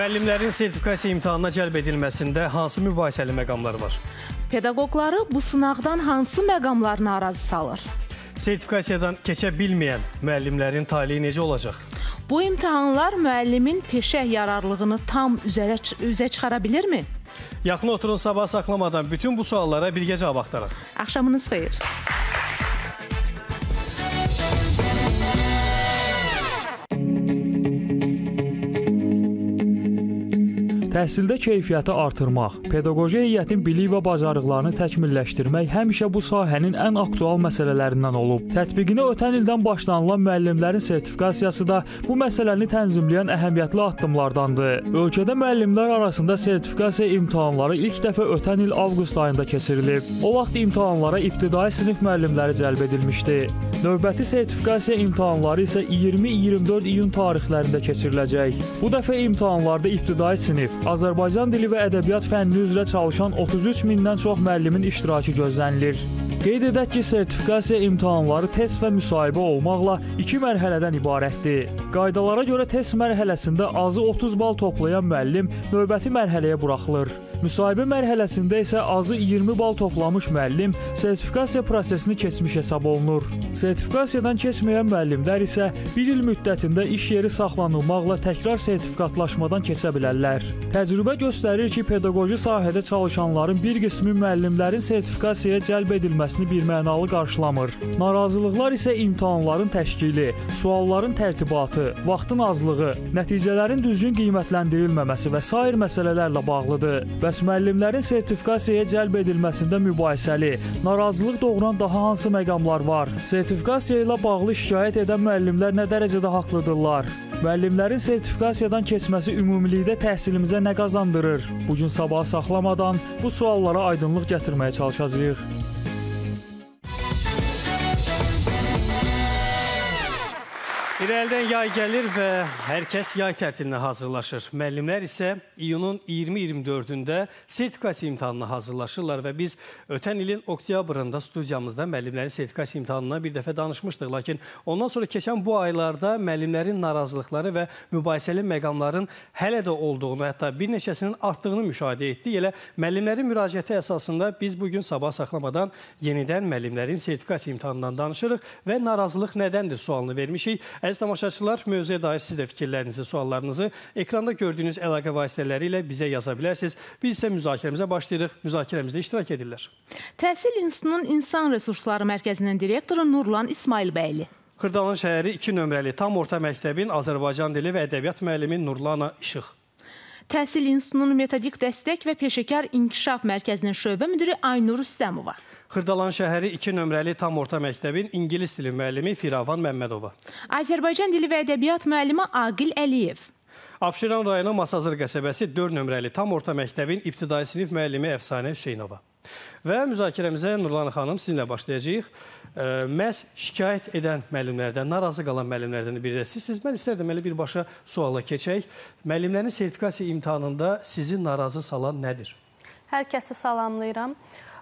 Müəllimlərin sertifikasiya imtahanına cəlb edilməsində hansı mübahisəli məqamlar var? Pedaqoqları bu sınaqdan hansı məqamlar narazı salır? Sertifikasiyadan keçə bilməyən müəllimlərin taleyi necə olacaq? Bu imtahanlar müəllimin peşə yararlılığını tam üzərə, üzə çıxara bilirmi? Yaxın oturun sabah saxlamadan bütün bu suallara birgə cavab axtaraq. Axşamınız xeyir. Təhsildə keyfiyyəti artırmaq, pedaqoji heyətin bilik və bacarıqlarını təkmilləşdirmək həmişə bu sahənin ən aktual məsələlərindən olub. Tətbiqinə ötən ildən başlanılan müəllimlərin sertifikasiyası da bu məsələni tənzimləyən əhəmiyyətli addımlardandır. Ölkədə müəllimlər arasında sertifikasiya imtahanları ilk dəfə ötən il avqust ayında keçirilib. O vaxt imtahanlara ibtidai sinif müəllimləri cəlb edilmişdi. Növbəti sertifikasiya imtahanları isə 20-24 iyun tarixlərində keçiriləcək. Bu dəfə imtahanlarda ibtidai sinif, Azərbaycan dili və ədəbiyyat fənni üzrə çalışan 33 mindən çox müəllimin iştirakı gözlənilir. Qeyd edək ki, sertifikasiya imtahanları test və müsahibə olmaqla iki mərhələdən ibarətdir. Qaydalara görə test mərhələsində azı 30 bal toplayan müəllim növbəti mərhələyə buraxılır. Müsahibə mərhələsində isə azı 20 bal toplamış müəllim sertifikasiya prosesini keçmiş hesab olunur. Sertifikasiyadan keçməyən müəllimlər isə 1 il müddətində iş yeri saxlanılmaqla təkrar sertifikatlaşmadan keçə bilərlər. Təcrübə göstərir ki, pedaqoji sahədə çalışanların bir qismi müəllimlərin sertifikasiyaya cəlb edilməsini birmənalı qarşılamır. Narazılıqlar isə imtahanların təşkili, sualların tərtibatı, vaxtın azlığı, nəticələrin düzgün qiymətləndirilməməsi və sair məsələlərlə bağlıdır. Bəs müəllimlərin sertifikasiyaya cəlb edilməsində mübahisəli, narazılıq doğuran daha hansı məqamlar var? Sertifikasiya ilə bağlı şikayət edən müəllimlər nə dərəcədə haqlıdırlar? Müəllimlərin sertifikasiyadan keçməsi ümumilikdə təhsilimizə nə qazandırır? Bu gün sabah saxlamadan bu suallara aydınlıq gətirməyə çalışacağıq. İrəlidən yay gəlir və hər kəs yay tətilinə hazırlaşır. Müəllimlər isə iyunun 20-24-də sertifikasiya imtahanına hazırlaşırlar və biz ötən ilin oktyabrında studiyamızda müəllimlərin sertifikasiya imtahanına bir dəfə danışmışdıq. Lakin ondan sonra keçən bu aylarda müəllimlərin narazılıqları və mübahisəli məqamların hələ də olduğunu, hətta bir neçəsinin artdığını müşahidə etdik. Elə müəllimlərin müraciəti əsasında biz bugün sabah saxlamadan yenidən müəllimlərin sertifikasiya imtahanından danışırıq və narazılıq nədəndir sualını vermişik. Əziz tamaşaçılar, mövzuya dair siz də fikirlərinizi, suallarınızı ekranda gördüyünüz əlaqə vasitələri ilə bizə yaza bilərsiniz. Biz isə müzakirəmizə başlayırıq. Müzakirəmizdə iştirak edirlər. Təhsil İnstitutunun İnsan Resursları Mərkəzinin direktoru Nurlan İsmail bəyli. Xırdalan şəhəri 2 nömrəli tam orta məktəbin Azərbaycan dili və ədəbiyyat müəllimi Nurlana İşıq. Təhsil İnstitutunun Metodik Dəstək və Peşəkar İnkişaf Mərkəzinin şöbə müdiri Aynur Rüstəmova. Xırdalan şəhəri 2 nömrəli tam orta məktəbin ingilis dili müəllimi Firavan Məmmədova. Azərbaycan dili və ədəbiyyat müəllimi Aqil Əliyev. Abşeron rayonu Masazır qəsəbəsi 4 nömrəli tam orta məktəbin ibtidai sinif müəllimi Əfsanə Hüseynova. Və müzakirəmizə Nurlan xanım sizinlə başlayacağıq. Məhz şikayət edən müəllimlərdən, narazı qalan müəllimlərdən biri də sizsiniz. Mən istərdim elə birbaşa suala keçək. Müəllimlərin sertifikasiya imtahanında sizi narazı salan nədir? Hər kəsi salamlayıram.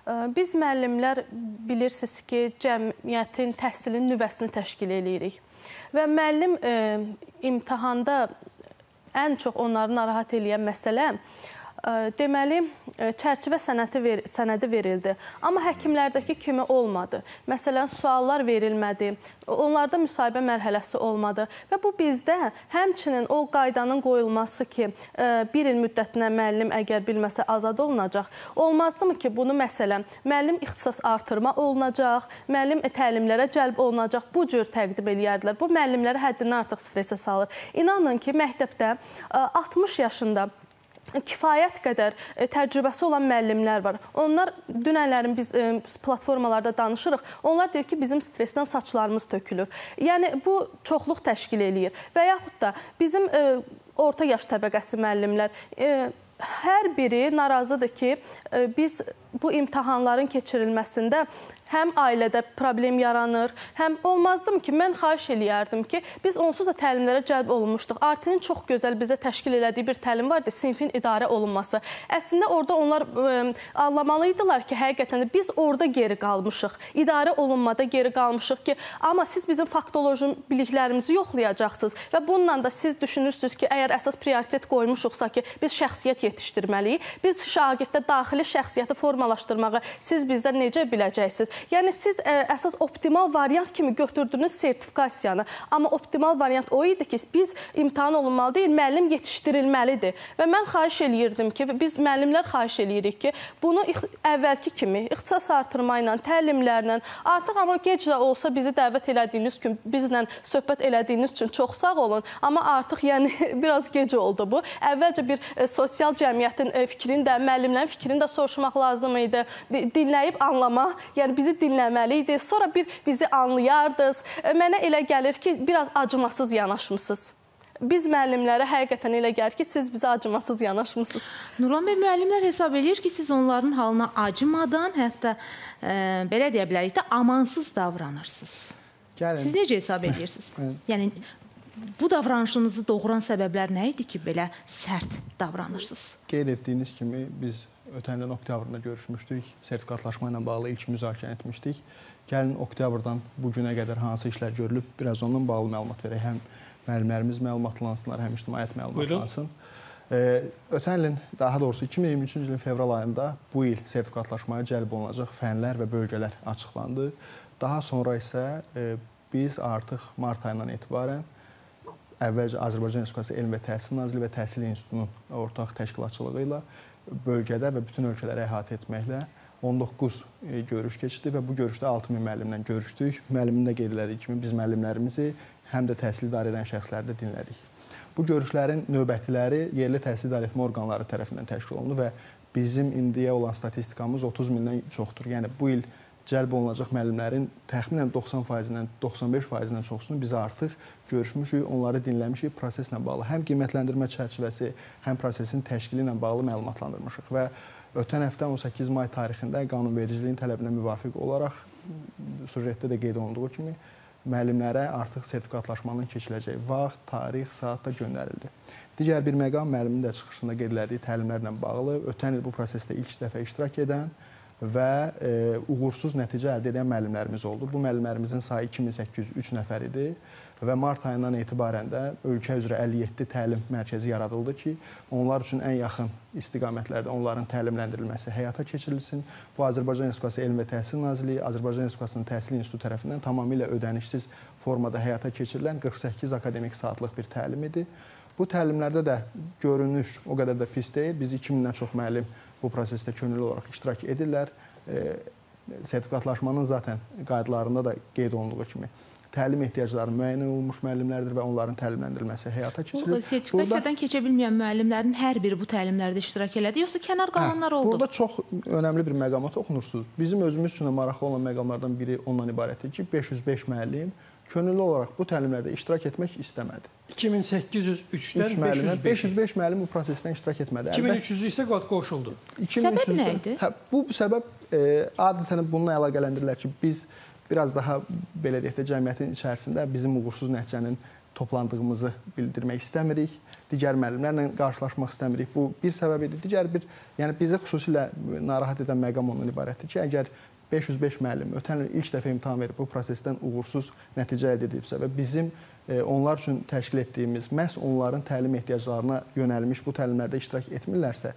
Biz müəllimlər bilirsiniz ki, cəmiyyətin təhsilin nüvəsini təşkil eləyirik. Və müəllim imtahanda ən çox onları narahat eləyən məsələ deməli çərçivə sənədi ver, sənədi verildi. Amma həkimlərdəki kimi olmadı. Məsələn, suallar verilmədi. Onlarda müsahibə mərhələsi olmadı və bu bizdə həmçinin o qaydanın qoyulması ki, bir il müddətinə müəllim əgər bilməsə azad olunacaq. Olmazdımı ki, bunu məsələn müəllim ixtisas artırma olunacaq, müəllim təlimlərə cəlb olunacaq. Bu cür təqdim eləyərdilər. Bu müəllimləri həddindən artıq stresə salır. İnanın ki, məktəbdə 60 yaşında kifayət qədər e, təcrübəsi olan müəllimlər var. Onlar dünənlərin biz e, platformalarda danışırıq. Onlar deyir ki, bizim stressdən saçlarımız tökülür. Yəni bu çoxluq təşkil eləyir. Və yaxud da bizim e, orta yaş təbəqəsi müəllimlər hər biri narazıdır ki, biz bu imtahanların keçirilməsində həm ailədə problem yaranır, həm olmazdımı ki, mən xahiş eləyərdim ki, biz onsuz da təlimlərə cəlb olunmuşduq. ART-nin çox gözəl bizə təşkil elədiyi bir təlim vardı, sinfin idarə olunması. Əslində orada onlar ə, anlamalıydılar ki, həqiqətən də biz orada geri qalmışıq. İdarə olunmada geri qalmışıq ki, amma siz bizim faktoloji biliklərimizi yoxlayacaqsınız və bununla da siz düşünürsüz ki, əgər əsas prioritet qoymuşuqsa ki, biz şəxsiyyət yetişdirməliyik, biz şagirddə daxili şəxsiyyəti formalaşdırmağı siz bizdən necə biləcəksiniz? Yəni siz ə, əsas optimal variant kimi götürdünüz sertifikasiyanı, amma optimal variant o idi ki, biz imtahan olunmalı deyil, müəllim yetişdirilməlidir. Və mən xahiş eləyirdim ki, biz müəllimlər xahiş eləyirik ki, bunu əvvəlki kimi ixtisas artırma ilə, təlimlərlə, artıq amma gec də olsa bizi dəvət elədiyiniz gün bizlə söhbət elədiyiniz üçün çox sağ olun. Amma artıq yəni biraz gec oldu bu. Əvvəlcə bir e, sosial cəmiyyətin e, fikrini də, müəllimlərin fikrini də soruşmaq lazım idi. Dinləyib anlamaq, yəni bizi dinləməli idi. Sonra bir bizi anlayardınız. E, mənə elə gəlir ki, biraz acımasız yanaşmısınız. Biz müəllimlərə həqiqətən elə gəlir ki, siz bizə acımasız yanaşmısınız. Nurlan bəy, müəllimlər hesab eləyir ki, siz onların halına acımadan, hətta e, belə deyə bilərik də, amansız davranırsınız. Gəlin. Siz necə hesab edirsiniz? yəni bu davranışınızı doğuran səbəblər nə idi ki, belə sərt davranırsınız? Qeyd etdiyiniz kimi biz ötən ilin oktyabrında görüşmüşdük. Sertifikatlaşma ilə bağlı ilk müzakirə etmişdik. Gəlin oktyabrdan bu günə qədər hansı işlər görülüb, biraz ondan bağlı məlumat verək. Həm müəllimlərimiz məlumatlansınlar, həm ictimaiyyət məlumatlansın. Ee, ötən ilin, daha doğrusu 2023-cü ilin fevral ayında bu il sertifikatlaşmaya cəlb olunacaq fənlər və bölgələr açıqlandı. Daha sonra isə e, biz artıq mart ayından etibarən əvvəlcə Azərbaycan Respublikası Elm və Təhsil Nazirliyi və Təhsil İnstitutunun ortaq təşkilatçılığı ilə bölgədə və bütün ölkələri əhatə etməklə 19 e, görüş keçdi və bu görüşdə 6000 müəllimlə görüşdük. Müəllimin də qeyd elədiyi kimi biz müəllimlərimizi həm də təhsil idarə edən şəxsləri də dinlədik. Bu görüşlərin növbətiləri yerli təhsil idarəetmə orqanları tərəfindən təşkil olundu və bizim indiyə olan statistikamız 30 mindən çoxdur. Yəni bu il cəlb olunacaq müəllimlərin təxminən 90%-dən 95%-dən çoxusunu biz artıq görüşmüşük, onları dinləmişik, proseslə bağlı həm qiymətləndirmə çərçivəsi, həm prosesin təşkili ilə bağlı məlumatlandırmışıq və ötən həftə 18 may tarixində qanunvericiliyin tələbinə müvafiq olaraq sujetdə də qeyd olunduğu kimi müəllimlərə artıq sertifikatlaşmanın keçiləcəyi vaxt, tarix, saat da göndərildi. Digər bir məqam müəllimin də çıxışında qeyd elədiyi təlimlərlə bağlı ötən il bu prosesdə ilk dəfə iştirak edən və e, uğursuz nəticə əldə edən müəllimlərimiz oldu. Bu müəllimlərimizin sayı 2803 nəfər idi və mart ayından etibarən də ölkə üzrə 57 təlim mərkəzi yaradıldı ki, onlar üçün ən yaxın istiqamətlərdə onların təlimləndirilməsi həyata keçirilsin. Bu Azərbaycan Respublikası Elm və Təhsil Nazirliyi, Azərbaycan Respublikasının Təhsil İnstitutu tərəfindən tamamilə ödənişsiz formada həyata keçirilən 48 akademik saatlıq bir təlim idi. Bu təlimlərdə də görünüş o qədər də pis deyil. Biz 2000-dən çox müəllim bu prosesdə könüllü olaraq iştirak edirlər. E, sertifikatlaşmanın zaten qaydalarında da qeyd olunduğu kimi təlim ehtiyacları müəyyən olunmuş müəllimlərdir və onların təlimləndirilməsi həyata keçirilir. Bu sertifikasiyadan Burada, keçə bilməyən müəllimlərin hər biri bu təlimlərdə iştirak elədi, yoxsa kənar qalanlar hə, oldu? Burada çox önəmli bir məqama toxunursunuz. Bizim özümüz üçün də maraqlı olan məqamlardan biri ondan ibarətdir ki, 505 müəllim könüllü olaraq bu təlimlərdə iştirak etmək istəmədi. 2803-dən 505. 505 müəllim bu prosesdən iştirak etmədi. 2300 isə qoşuldu. Səbəb nə idi? Hə, bu səbəb e, adətən bununla əlaqələndirirlər ki, biz biraz daha belə deyək də cəmiyyətin içərisində bizim uğursuz nəticənin toplandığımızı bildirmək istəmirik. Digər müəllimlərlə qarşılaşmaq istəmirik. Bu bir səbəb idi. Digər bir, yəni bizi xüsusilə narahat edən məqam ondan ibarətdir ki, əgər 505 müəllim ötən il ilk dəfə imtahan verib bu prosesdən uğursuz nəticə əldə edibsə və bizim e, onlar üçün təşkil etdiyimiz məhz onların təlim ehtiyaclarına yönəlmiş bu təlimlərdə iştirak etmirlərsə,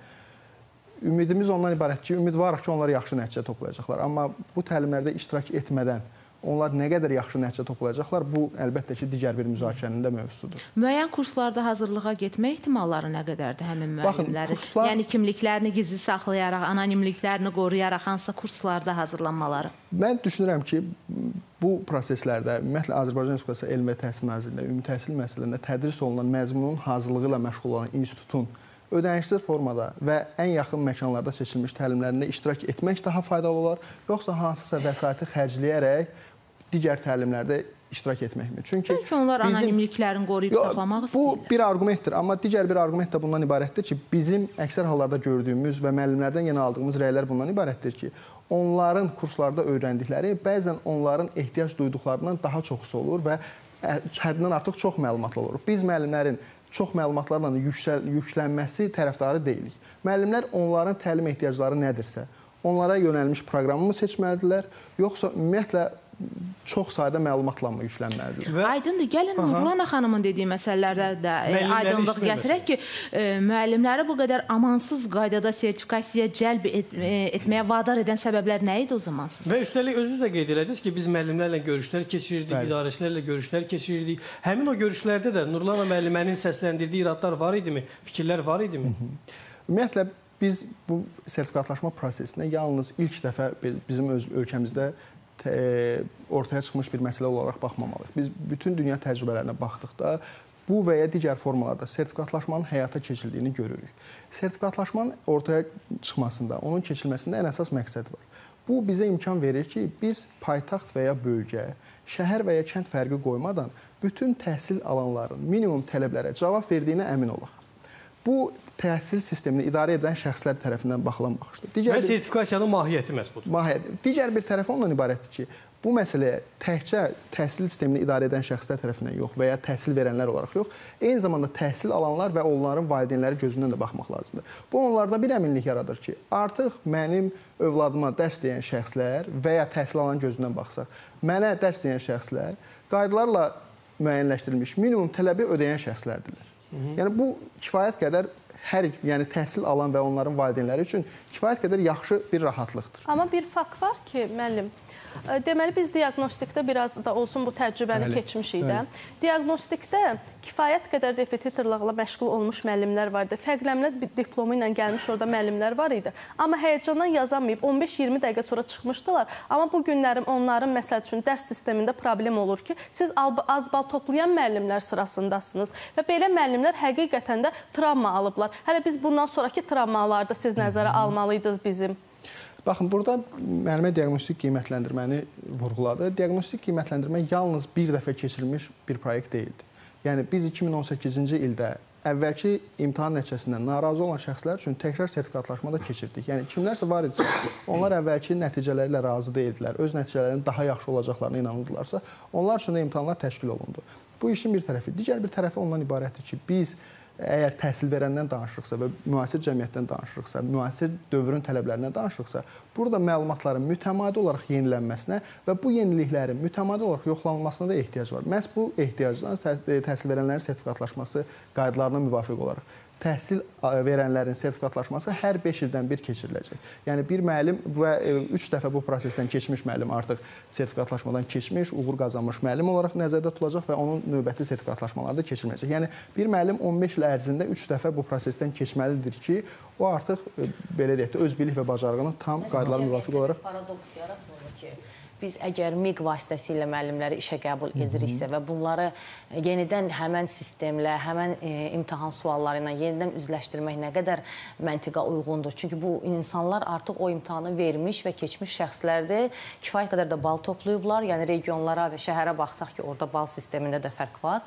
ümidimiz ondan ibarət ki, ümidvarıq ki, onlar yaxşı nəticə toplayacaqlar. Amma bu təlimlərdə iştirak etmədən onlar nə qədər yaxşı nəticə toplayacaqlar, bu əlbəttə ki, digər bir müzakirənin də mövzusudur. Müəyyən kurslarda hazırlığa getmə ehtimalları nə qədərdir həmin müəllimlərin? kurslar... Yəni kimliklərini gizli saxlayaraq, anonimliklərini qoruyaraq hansısa kurslarda hazırlanmaları? Mən düşünürəm ki, bu proseslərdə ümumiyyətlə Azərbaycan Respublikası Elm və Təhsil Nazirliyində ümumi təhsil müəssisələrində tədris olunan məzmunun hazırlığı ilə məşğul olan institutun ödənişsiz formada və ən yaxın məkanlarda seçilmiş təlimlərində iştirak etmək daha faydalı olar, yoxsa hansısa vəsaiti xərcləyərək digər təlimlərdə iştirak etməkmi? Çünki Bəlkə onlar bizim- anonimliklərini qoruyub Yox, saxlamaq Bu istəyirlər. bir arqumentdir, amma digər bir arqument də bundan ibarətdir ki, bizim əksər hallarda gördüyümüz və müəllimlərdən yenə aldığımız rəylər bundan ibarətdir ki, onların kurslarda öyrəndikləri bəzən onların ehtiyac duyduqlarından daha çoxsu olur və həddindən artıq çox məlumatlı olur. Biz müəllimlərin çox məlumatlarla yüksəl, yüklənməsi tərəfdarı deyilik. Müəllimlər onların təlim ehtiyacları nədirsə, onlara yönəlmiş proqramı mı seçməlidirlər, yoxsa ümumiyyətlə çox sayda məlumatla mı yüklənməlidirlər? Və Aydındır. Gəlin Nurlana xanımın dediyi məsələlərdə də e, aydınlıq gətirək ki, e, müəllimləri bu qədər amansız qaydada sertifikasiyaya cəlb et, e, etməyə vadar edən səbəblər nə idi o zaman? sizcə? Və üstəlik özünüz də qeyd elədiniz ki, biz müəllimlərlə görüşlər keçirirdik, Bəli. idarəçilərlə görüşlər keçirirdik. Həmin o görüşlərdə də Nurlana müəllimənin səsləndirdiyi iradlar var idimi? Fikirlər var idimi? Ümumiyyətlə biz bu sertifikatlaşma prosesinə yalnız ilk dəfə bi- bizim öz ölkəmizdə ortaya çıxmış bir məsələ olaraq baxmamalıyıq. Biz bütün dünya təcrübələrinə baxdıqda bu və ya digər formalarda sertifikatlaşmanın həyata keçirdiyini görürük. Sertifikatlaşmanın ortaya çıxmasında, onun keçirilməsində ən əsas məqsəd var. Bu bizə imkan verir ki, biz paytaxt və ya bölgə, şəhər və ya kənd fərqi qoymadan bütün təhsil alanların minimum tələblərə cavab verdiyinə əmin olaq. Bu təhsil sistemini idarə edən şəxslər tərəfindən baxılan baxışdır. Digər Və sertifikasiyanın mahiyyəti məhz budur. mahiyyət, digər bir tərəfi ondan ibarətdir ki, bu məsələyə təkcə təhsil sistemini idarə edən şəxslər tərəfindən yox və ya təhsil verənlər olaraq yox, eyni zamanda təhsil alanlar və onların valideynləri gözündən də baxmaq lazımdır. Bu onlarda bir əminlik yaradır ki, artıq mənim övladıma dərs deyən şəxslər və ya təhsil alan gözündən baxsaq, mənə dərs deyən şəxslər qaydalarla müəyyənləşdirilmiş minimum tələbi ödəyən şəxslərdirlər. Yəni bu kifayət qədər hər yəni təhsil alan və onların valideynləri üçün kifayət qədər yaxşı bir rahatlıqdır. Amma bir fakt var ki, müəllim, deməli biz diaqnostikdə biraz da olsun bu təcrübəni Bəli, keçmişik də. Diaqnostikdə kifayət qədər repetitorluqla məşğul olmuş müəllimlər var idi. Fərqlənmə diplomu ilə gəlmiş orada müəllimlər var idi. Amma həyəcandan yazamayıb 15-20 dəqiqə sonra çıxmışdılar. Amma bu günlərim onların məsəl üçün dərs sistemində problem olur ki, siz az bal toplayan müəllimlər sırasındasınız və belə müəllimlər həqiqətən də travma alıblar. Hələ biz bundan sonrakı travmalarda siz nəzərə almalıydınız bizim. Baxın, burada müəllimə diaqnostik qiymətləndirməni vurğuladı. Diaqnostik qiymətləndirmə yalnız bir dəfə keçirilmiş bir proyekt deyildi. Yəni biz 2018-ci ildə əvvəlki imtahan nəticəsindən narazı olan şəxslər üçün təkrar sertifikatlaşma da keçirdik. Yəni kimlərsə var idisə, onlar əvvəlki nəticələri ilə razı deyildilər, öz nəticələrinin daha yaxşı olacaqlarına inanırdılarsa, onlar üçün də imtahanlar təşkil olundu. Bu işin bir tərəfi, digər bir tərəfi ondan ibarətdir ki, biz əgər təhsil verəndən danışırıqsa və müasir cəmiyyətdən danışırıqsa, müasir dövrün tələblərindən danışırıqsa, burada məlumatların mütəmadi olaraq yenilənməsinə və bu yeniliklərin mütəmadi olaraq yoxlanılmasına da ehtiyac var. Məhz bu ehtiyacdan tə- təhsil verənlərin sertifikatlaşması qaydalarına müvafiq olaraq təhsil verənlərin sertifikatlaşması hər 5 ildən bir keçiriləcək. Yəni bir müəllim və 3 dəfə bu prosesdən keçmiş müəllim artıq sertifikatlaşmadan keçmiş, uğur qazanmış müəllim olaraq nəzərdə tutulacaq və onun növbəti sertifikatlaşmaları da keçiriləcək. Yəni bir müəllim 15 il ərzində 3 dəfə bu prosesdən keçməlidir ki, o artıq e, belə deyək də öz bilik və bacarığını tam qaydalara müvafiq olaraq paradoks yaratmır biz əgər MIQ vasitəsilə müəllimləri işə qəbul ediriksə və bunları yenidən həmən sistemlə, həmən e, imtahan sualları ilə yenidən üzləşdirmək nə qədər məntiqə uyğundur? Çünki bu insanlar artıq o imtahanı vermiş və keçmiş şəxslərdir. Kifayət qədər də bal toplayıblar. Yəni regionlara və şəhərə baxsaq ki, orada bal sistemində də fərq var.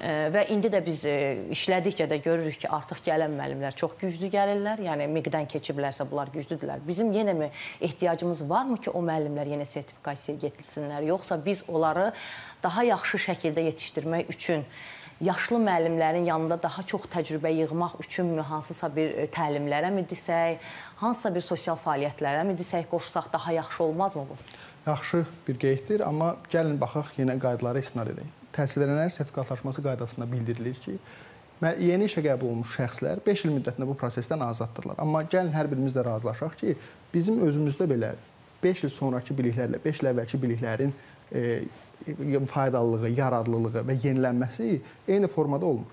E, və indi də biz e, işlədikcə də görürük ki, artıq gələn müəllimlər çox güclü gəlirlər. Yəni MIQ-dən keçiblərsə bunlar güclüdürlər. Bizim yenə mi ehtiyacımız varmı ki, o müəllimlər yenə sertifikasiyaya yetilsinlər, yoxsa biz onları daha yaxşı şəkildə yetişdirmək üçün yaşlı müəllimlərin yanında daha çox təcrübə yığmaq üçünmü hansısa bir e, təlimlərə mi desək, hansısa bir sosial fəaliyyətlərə mi desək qoşsaq daha yaxşı olmazmı bu? yaxşı bir qeyddir, amma gəlin baxaq yenə qaydalara istinad edək. Təhsil verənlərin sertifikatlaşması qaydasında bildirilir ki, yeni işə qəbul olunmuş şəxslər 5 il müddətində bu prosesdən azaddırlar. Amma gəlin hər birimiz də razılaşaq ki, bizim özümüzdə belə 5 il sonrakı biliklərlə 5 il əvvəlki biliklərin e, faydalılığı, yaradlılığı və yenilənməsi eyni formada olmur.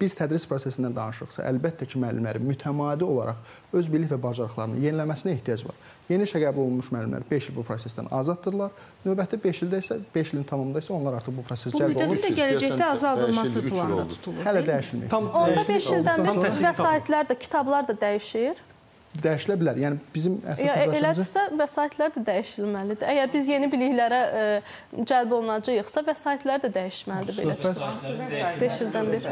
Biz tədris prosesindən danışırıqsa, əlbəttə ki, müəllimlərin mütəmadi olaraq öz bilik və bacarıqlarını yeniləməsinə ehtiyac var. Yeni işə qəbul olunmuş müəllimlər 5 il bu prosesdən azaddırlar. Növbəti 5 ildə isə 5 ilin tamamında isə onlar artıq bu proses Bu cəlb olunur. müddətin də gələcəkdə azaldılması planda tutulur. Hələ dəyişilməyib. Tam Onda dəyişiklik 5 ildən tamam. vəsaitlər də, kitablar da dəyişir. Dəyişilə bilər. Yəni bizim əsas Ya, müzakirəmizə elədirsə vəsaitlər də dəyişilməlidir. Əgər biz yeni biliklərə ə, cəlb olunacağıqsa, vəsaitlər də dəyişməlidir belə. söhbət 5 ildən bir.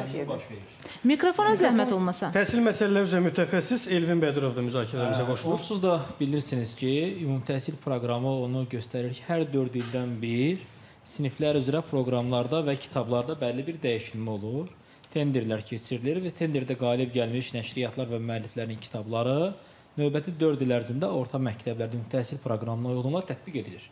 Mikrofona zəhmət olmasa. Təhsil məsələləri üzrə mütəxəssis Elvin Bədirov da müzakirələrimizə qoşulur. Onsuz da bilirsiniz ki, ümumi təhsil proqramı onu göstərir ki, hər 4 ildən bir siniflər üzrə proqramlarda və kitablarda bəlli bir dəyişilmə olur. Tenderlər keçirilir və tenderdə qalib gəlmiş nəşriyyatlar və müəlliflərin kitabları növbəti 4 il ərzində orta məktəblərdə təhsil proqramına uyğun olaraq tətbiq edilir.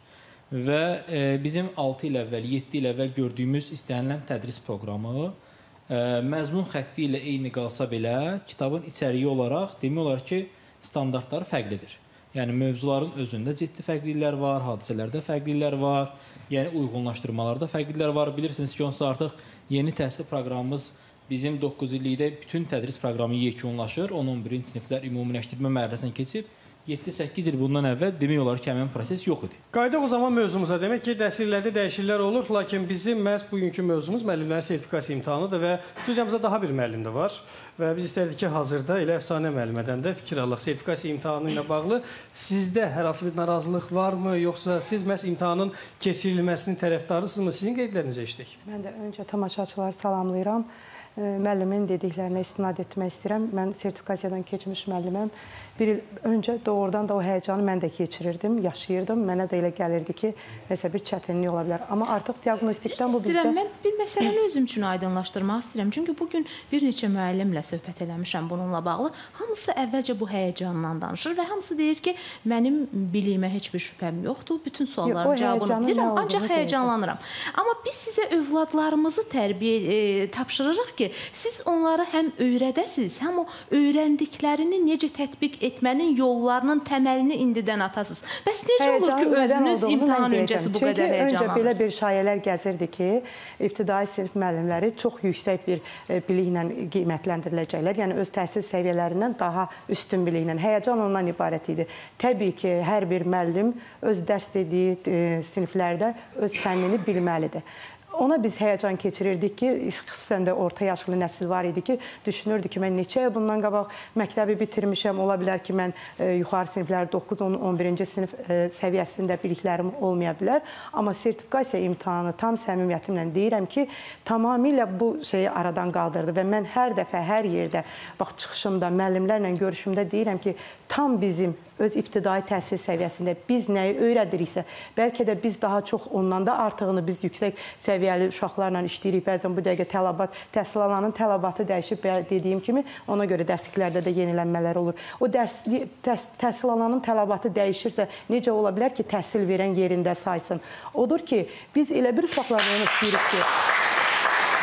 Və e, bizim 6 il əvvəl, 7 il əvvəl gördüyümüz istənilən tədris proqramı ə, məzmun xətti ilə eyni qalsa belə, kitabın içəriyi olaraq demək olar ki, standartları fərqlidir. Yəni mövzuların özündə ciddi fərqliliklər var, hadisələrdə fərqliliklər var, yəni uyğunlaşdırmalarda fərqliliklər var. Bilirsiniz ki, onsuz artıq yeni təhsil proqramımız bizim 9 illikdə bütün tədris proqramı yekunlaşır. 10-11-ci siniflər ümumiləşdirmə mərhələsinə keçib 7-8 il bundan əvvəl demək olar ki, həmin proses yox idi. Qayıdaq o zaman mövzumuza. Demək ki, dərsliklərdə dəyişikliklər olur, lakin bizim məhz bugünkü mövzumuz müəllimlərin sertifikasiya imtahanıdır və studiyamızda daha bir müəllim də var və biz istərdik ki, hazırda elə əfsanə müəllimədən də fikir alaq. Sertifikasiya imtahanı ilə bağlı sizdə hər hansı bir narazılıq varmı, yoxsa siz məhz imtahanın keçirilməsinin tərəfdarısınızmı? Sizin qeydlərinizə eşitdik. Mən də öncə tamaşaçıları salamlayıram. Müəllimin dediklərinə istinad etmək istəyirəm. Mən sertifikasiyadan keçmiş müəlliməm. Bir il öncə doğrudan da o həyəcanı mən də keçirirdim, yaşayırdım. Mənə də elə gəlirdi ki, nəsə bir çətinlik ola bilər. Amma artıq diaqnostikdən bu bizdə mən bir məsələni özüm üçün aydınlaşdırmaq istəyirəm. Çünki bu gün bir neçə müəllimlə söhbət eləmişəm bununla bağlı. Hamısı əvvəlcə bu həyəcandan danışır və hamısı deyir ki, mənim biliyimə heç bir şübhəm yoxdur. Bütün sualların o cavabını bilirəm, ancaq həyəcanlanıram. Amma biz sizə övladlarımızı tərbiyə e, tapşırırıq ki, siz onları həm öyrədəsiz, həm o öyrəndiklərini necə tətbiq etmənin yollarının təməlini indidən atasınız. Bəs necə olur ki, özünüz imtahan öncəsi bu Çünki qədər öncə belə bir şayələr gəzirdi ki, ibtidai sinif müəllimləri çox yüksək bir e, biliklə qiymətləndiriləcəklər. Yəni öz təhsil səviyyələrindən daha üstün biliklə. Həyəcan ondan ibarət idi. Təbii ki, hər bir müəllim öz dərs dediyi e, siniflərdə öz fənnini bilməlidir. Ona biz həyəcan keçirirdik ki, xüsusən də orta yaşlı nəsil var idi ki, düşünürdü ki, mən neçə il bundan qabaq məktəbi bitirmişəm, ola bilər ki, mən e, yuxarı siniflər 9, 10, 11-ci sinif e, səviyyəsində biliklərim olmaya bilər, amma sertifikasiya imtahanı tam səmimiyyətimlə deyirəm ki, tamamilə bu şeyi aradan qaldırdı və mən hər dəfə, hər yerdə bax çıxışımda, müəllimlərlə görüşümdə deyirəm ki, tam bizim öz ibtidai təhsil səviyyəsində biz nəyi öyrədiriksə, bəlkə də biz daha çox ondan da artığını biz yüksək səviyyəli uşaqlarla işləyirik. Bəzən bu dəqiqə tələbat, təhsil alanın tələbatı dəyişib dediyim kimi, ona görə dərsliklərdə də yenilənmələr olur. O dərsli təs, təhsil alanın tələbatı dəyişirsə, necə ola bilər ki, təhsil verən yerində saysın? Odur ki, biz elə bir uşaqlarla işləyirik ki,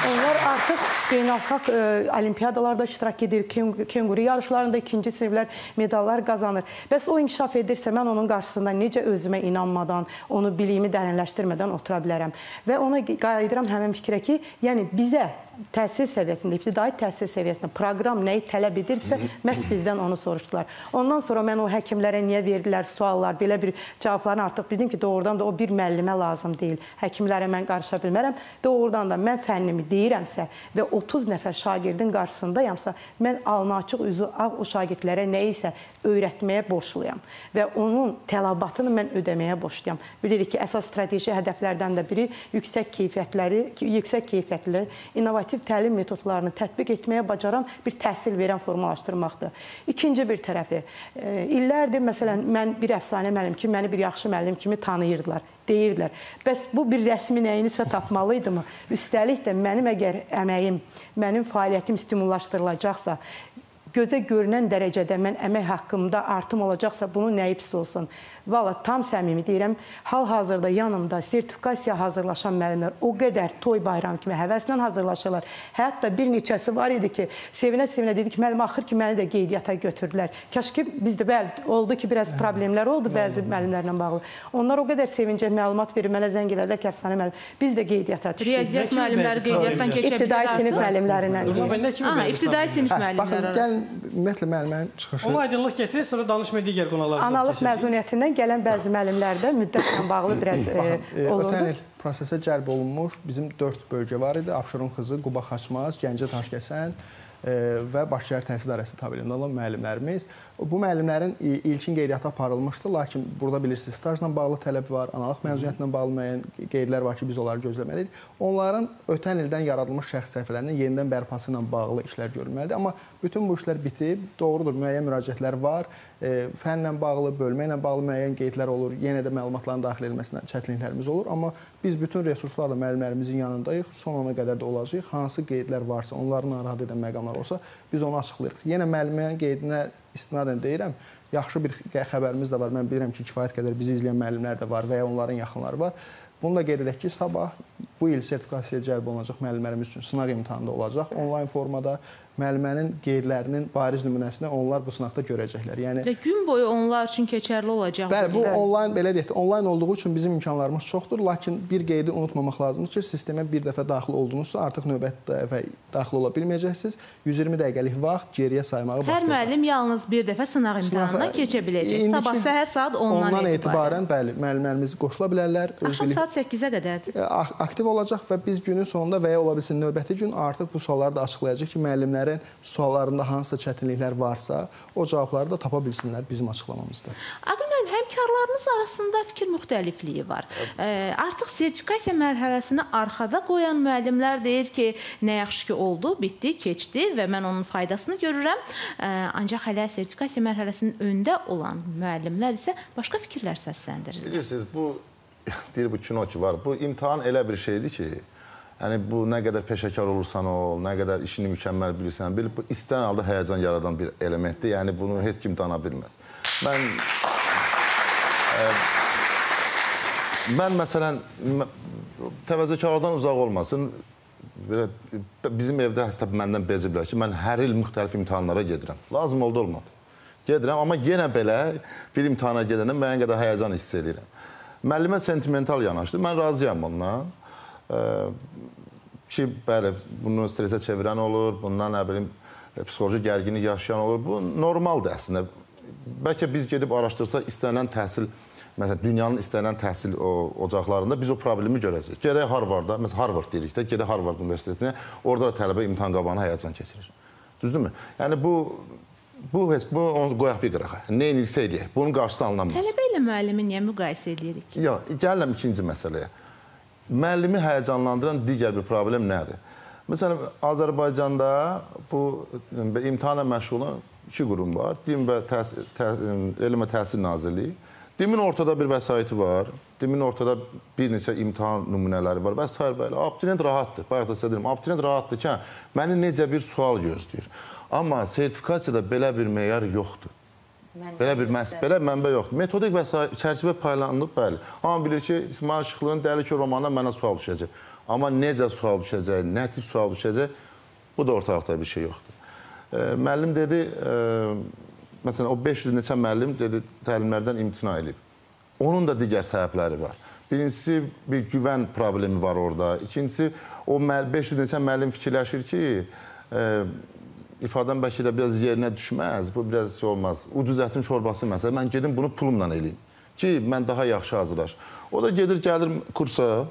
Onlar artıq beynəlxalq ə, olimpiadalarda iştirak edir, ken- kenguru yarışlarında ikinci siniflər medallar qazanır. Bəs o inkişaf edirsə, mən onun qarşısında necə özümə inanmadan, onu biliyimi dərinləşdirmədən otura bilərəm? Və ona qayıdıram həmin fikrə ki, yəni bizə təhsil səviyyəsində, ibtidai təhsil səviyyəsində proqram nəyi tələb edirdisə, məhz bizdən onu soruşdular. Ondan sonra mən o həkimlərə niyə verdilər suallar, belə bir cavablarını artıq bildim ki, doğrudan da o bir müəllimə lazım deyil. Həkimlərə mən qarışa bilmərəm. Doğrudan da mən fənnimi deyirəmsə və 30 nəfər şagirdin qarşısındayamsa, mən alnı açıq üzü ağ o şagirdlərə nə isə öyrətməyə borcluyam və onun tələbatını mən ödəməyə borcluyam. Bilirik ki, əsas strateji hədəflərdən də biri yüksək keyfiyyətləri, yüksək keyfiyyətli, innovativ təlim metodlarını tətbiq etməyə bacaran bir təhsil verən formalaşdırmaqdır. İkinci bir tərəfi, e, illərdir məsələn mən bir əfsanə müəllim kimi, məni bir yaxşı müəllim kimi tanıyırdılar deyirdilər. Bəs bu bir rəsmi nəyinisə tapmalı idimi? Üstəlik də mənim əgər əməyim, mənim fəaliyyətim stimullaşdırılacaqsa, gözə görünən dərəcədə mən əmək haqqımda artım olacaqsa, bunun nəyi pis olsun? Valla tam səmimi deyirəm, hal-hazırda yanımda sertifikasiya hazırlaşan müəllimlər o qədər toy bayram kimi həvəslə hazırlaşırlar. Hətta bir neçəsi var idi ki, sevinə-sevinə dedi ki, müəllim axır ki, məni də qeydiyyata götürdülər. Kaş ki bizdə bəli oldu ki, biraz problemlər oldu bəzi müəllimlərlə bağlı. Onlar o qədər sevincə məlumat verir, mənə zəng elədilər ki, Əfsanə müəllim, biz də qeydiyyata düşdük. Riyaziyyat müəllimləri qeydiyyatdan keçə İbtidai bilər sinif artıq? müəllimlərindən. İbtidai sinif Hə, müəllimləri baxın, arasında. gəlin ümumiyyətlə müəllimənin çıxışı. Ona aydınlıq gətirək, sonra danışmaya digər qonaqlarımıza Analıq keçəcəyik. məzuniyyətindən gələn bəzi müəllimlərdə müddətlə bağlı biraz e, e, ötən olurdu. il prosesə cəlb olunmuş bizim 4 bölgə var idi. Abşeron xızı, Quba Xaçmaz, Gəncə Daşkəsən və Bakı Şəhər Təhsil İdarəsi tabeliyində olan müəllimlərimiz. Bu müəllimlərin ilkin qeydiyyatı aparılmışdı, lakin burada bilirsiniz, stajla bağlı tələb var, analıq məzuniyyətlə bağlı müəyyən qeydlər var ki, biz onları gözləməliyik. Onların ötən ildən yaradılmış şəxs səhifələrinin yenidən bərpası ilə bağlı işlər görülməlidir. Amma bütün bu işlər bitib, doğrudur, müəyyən müraciətlər var. E, fənlə bağlı, bölmə ilə bağlı müəyyən qeydlər olur. Yenə də məlumatların daxil edilməsində çətinliklərimiz olur, amma biz bütün resurslarla müəllimlərimizin yanındayıq. Son ana qədər də olacağıq. Hansı qeydlər varsa, onları narahat edən məqamlar olsa, biz onu açıqlayırıq. Yenə müəllimin qeydinə istinadən deyirəm, yaxşı bir xəbərimiz də var. Mən bilirəm ki, kifayət qədər bizi izləyən müəllimlər də var və ya onların yaxınları var. Bunu da qeyd edək ki, sabah bu il sertifikasiyaya cəlb olunacaq müəllimlərimiz üçün sınaq imtahanı da olacaq onlayn formada. Müəllimənin qeydlərinin bariz nümunəsini onlar bu sınaqda görəcəklər. Yəni Və gün boyu onlar üçün keçərli olacaq. Bəli, bu qeyd. onlayn belə deyək, onlayn olduğu üçün bizim imkanlarımız çoxdur, lakin bir qeydi unutmamaq lazımdır ki, sistemə bir dəfə daxil oldunuzsa, artıq növbəti dəfə daxil ola bilməyəcəksiniz. 120 dəqiqəlik vaxt geriyə saymağı Hər başlayacaq. müəllim yalnız bir dəfə sınaq imtahanına Sınaq- keçə biləcək. Sabah səhər saat 10-dan Ondan etibarən. etibarən bəli, müəllimlərimiz qoşula bilərlər. öz Axşam bilik- saat 8-ə qədərdir. e, ak- aktiv olacaq və biz günün sonunda və ya ola bilsin növbəti gün artıq bu sualları da açıqlayacağıq ki, müəllimlərin suallarında hansısa çətinliklər varsa, o cavabları da tapa bilsinlər bizim açıqlamamızda. Aqil müəllim, həmkarlarınız arasında fikir müxtəlifliyi var. E, artıq sertifikasiya mərhələsini arxada qoyan müəllimlər deyir ki, nə yaxşı ki oldu, bitdi, keçdi və mən onun faydasını görürəm. E, ancaq hələ sertifikasiya mərhələsinin öndə olan müəllimlər isə başqa fikirlər səsləndirir. Bilirsiniz, bu deyir bu kino ki var. Bu imtahan elə bir şeydir ki, yəni bu nə qədər peşəkar olursan ol, nə qədər işini mükəmməl bilirsən, bil, bu istənilən halda həyəcan yaradan bir elementdir. Yəni bunu heç kim dana bilməz. Mən ə, mən məsələn təvəzzökarlardan uzaq olmasın. Belə bizim evdə hətta məndən beziblər ki, mən hər il müxtəlif imtahanlara gedirəm. Lazım oldu olmadı. Gedirəm, amma yenə belə bir imtahana gedəndə müəyyən qədər həyəcan hiss edirəm. Müəllimə sentimental yanaşdı. Mən razıyam ondan. Ki, bəli, bunu stresə çevirən olur, bundan nə bilim psixoloji gərginlik yaşayan olur. Bu normaldır əslində. Bəlkə biz gedib araşdırsaq istənilən təhsil Məsələn, dünyanın istənilən təhsil o, ocaqlarında biz o problemi görəcəyik. Gərək Harvardda, məsələn Harvard deyirik də, gedək Harvard Universitetinə, orada da tələbə imtahan qabağına həyəcan keçirir. Düzdürmü? Yəni bu bu heç bu onu qoyaq bir qırağa. Nə edirsə eləyək. Bunun qarşısı alınamaz. Tələbə ilə müəllimi niyə müqayisə edirik? Yox, gəlirəm ikinci məsələyə. Müəllimi həyəcanlandıran digər bir problem nədir? Məsələn, Azərbaycanda bu imtahanla məşğul olan iki qurum var. Din və Təhsil, tə, Elm və Təhsil Nazirliyi. Dimin ortada bir vəsaiti var. Dimin ortada bir neçə imtahan nümunələri var və s. belə. Abituriyent rahatdır. Bayaq da sizə dedim, abituriyent rahatdır ki, hə, məni necə bir sual gözləyir. Amma sertifikasiyada belə bir meyar yoxdur. Belə bir məs belə mənbə yoxdur. Metodik vəsait çərçivə paylanılıb, bəli. Hamı bilir ki, İsmail Şıxlının Dəli ki romanından mənə sual düşəcək. Amma necə sual düşəcək, nə tip sual düşəcək, bu da ortalıqda bir şey yoxdur. E, müəllim dedi, e, məsələn o 500 neçə müəllim dedi təlimlərdən imtina edib. Onun da digər səbəbləri var. Birincisi bir güvən problemi var orada. İkincisi o 500 neçə müəllim fikirləşir ki, e, ifadəm bəlkə də biraz yerinə düşməz. Bu biraz şey olmaz. Ucuz ətin şorbası məsələn, mən gedim bunu pulumla eləyim ki, mən daha yaxşı hazırlaş. O da gedir, gəlir kursa.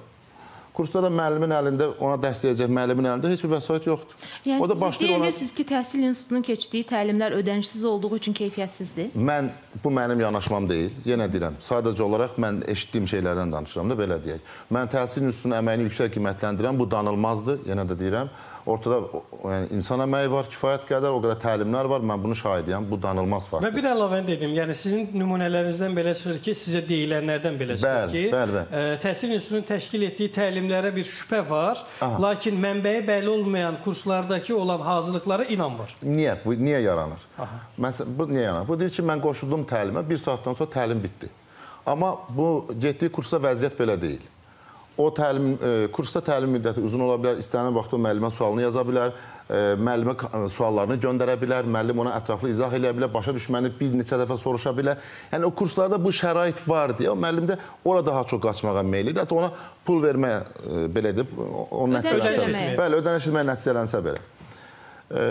Kursda da müəllimin əlində ona dəstəkləyəcək müəllimin əlində heç bir vəsait yoxdur. Yəni o da başlayır ona deyirsiniz ki, təhsil institutunun keçdiyi təlimlər ödənişsiz olduğu üçün keyfiyyətsizdir. Mən bu mənim yanaşmam deyil. Yenə deyirəm, sadəcə olaraq mən eşitdiyim şeylərdən danışıram da belə deyək. Mən təhsil institutunun əməyini yüksək qiymətləndirirəm. Bu danılmazdır. Yenə də deyirəm. Ortada yəni insan əməyi var, kifayət qədər, o qədər təlimlər var. Mən bunu şahidiyəm. Bu danılmaz Və faktdır. bir əlavəni dedim, yəni sizin nümunələrinizdən belə çıxır ki, sizə deyilənlərdən belə çıxır Bəli, ki, bəli, bəli. ə, təhsil institutunun təşkil etdiyi təlimlərə bir şübhə var, Aha. lakin mənbəyi bəlli olmayan kurslardakı olan hazırlıqlara inam var. Niyə? Bu niyə yaranır? Məsələn, bu niyə yaranır? Bu deyir ki, mən qoşuldum təlimə, bir saatdan sonra təlim bitdi. Amma bu getdiyi kursda vəziyyət belə deyil. O təlim e, kursda təlim müddəti uzun ola bilər. İstənilən vaxt o müəllimə sualını yaza bilər, e, müəllimə ka- suallarını göndərə bilər, müəllim ona ətraflı izah edə bilər, başa düşməni bir neçə dəfə soruşa bilər. Yəni o kurslarda bu şərait var deyə müəllim də ora daha çox qaçmağa meyllidir. Hətta ona pul verməyə e, belə edib onun nəticələnsə, bəli, ödəniş etməyə nəticələnsə belə. E,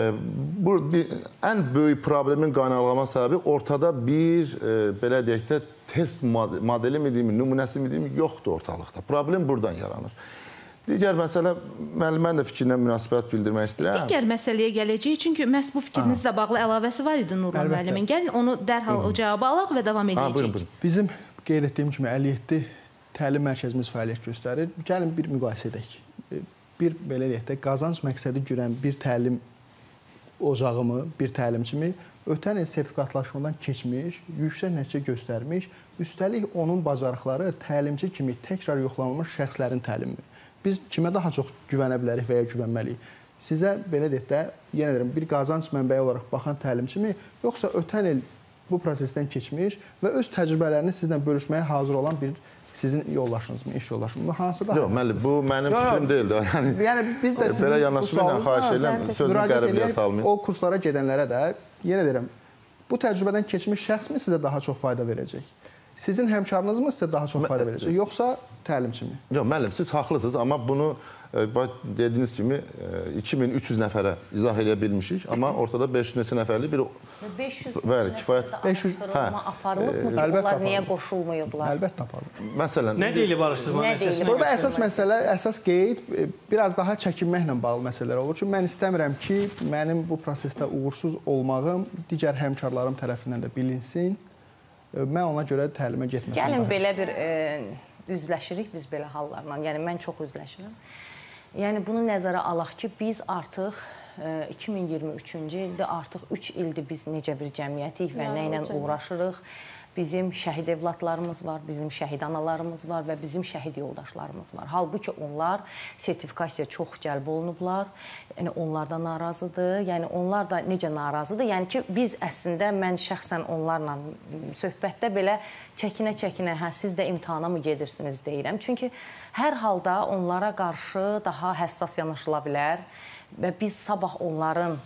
bu bir, ən böyük problemin qaynaqlama səbəbi ortada bir e, belə deyək də test mod- modeli mi deyim, nümunəsi mi deyim, yoxdur ortalıqda. Problem buradan yaranır. Digər məsələ müəllimənin də fikrinə münasibət bildirmək istəyirəm. Digər məsələyə gələcəyik, çünki məhz bu fikrinizlə bağlı əlavəsi var idi Nurlan Əlbəttə. müəllimin. Gəlin onu dərhal o cavabı alaq və davam Ha, buyurun, buyurun. Bizim qeyd etdiyim kimi 57 təlim mərkəzimiz fəaliyyət göstərir. Gəlin bir müqayisə edək. Bir belə deyək də qazanc məqsədi güdən bir təlim ocağımı, bir təlimçimi ötən il sertifikatlaşmadan keçmiş, yüksək nəticə göstərmiş, üstəlik onun bacarıqları təlimçi kimi təkrar yoxlanılmış şəxslərin təlimidir. Biz kimə daha çox güvənə bilərik və ya güvənməliyik? Sizə belə deyək də, yenə deyirəm, bir qazanc mənbəyi olaraq baxan təlimçimi, yoxsa ötən il bu prosesdən keçmiş və öz təcrübələrini sizlə bölüşməyə hazır olan bir sizin yoldaşınızmı, iş yoldaşınızmı? Hansı daha? Yox, müəllim, bu mənim fikrim deyil də. Yəni Yəni biz də Belə sizin bu yanaşma ilə xahiş edirəm, müraciət qəribliyə salmayın. O kurslara gedənlərə də yenə deyirəm, bu təcrübədən keçmiş şəxsmi sizə daha çox fayda verəcək? Sizin həmkarınızmı sizə daha çox fayda verəcək, yoxsa təlimçimi? Yox, müəllim, siz haqlısınız, amma bunu e, dediyiniz kimi e, 2300 nəfərə izah edə bilmişik, amma ortada 500 neçə nəfərlik bir 500 Bəli, kifayət- 500 hə, aparılıbmı ki, əlbəttə onlar niyə aparılıb. qoşulmayıblar? Əlbəttə aparılır. məsələn Nə deyilib araşdırma Nə nəticəsində? Burada əsas məsələ, əsas qeyd e, biraz daha çəkinməklə bağlı məsələlər olur ki, mən istəmirəm ki, mənim bu prosesdə uğursuz olmağım digər həmkarlarım tərəfindən də bilinsin. E, Mən ona görə təlimə getməsəm. Gəlin belə bir e, üzləşirik biz belə hallarla. Yəni mən çox üzləşirəm. Yəni bunu nəzərə alaq ki, biz artıq e, 2023-cü ildə artıq 3 ildir biz necə bir cəmiyyətik və nə ilə uğraşırıq. Bizim şəhid evladlarımız var, bizim şəhid analarımız var və bizim şəhid yoldaşlarımız var. Halbuki onlar sertifikasiyaya çox cəlb olunublar. Yəni onlar da narazıdır. Yəni onlar da necə narazıdır? Yəni ki biz əslində mən şəxsən onlarla söhbətdə belə çəkinə-çəkinə, hə siz də imtahana mı gedirsiniz deyirəm. Çünki hər halda onlara qarşı daha həssas yanaşıla bilər və biz sabah onların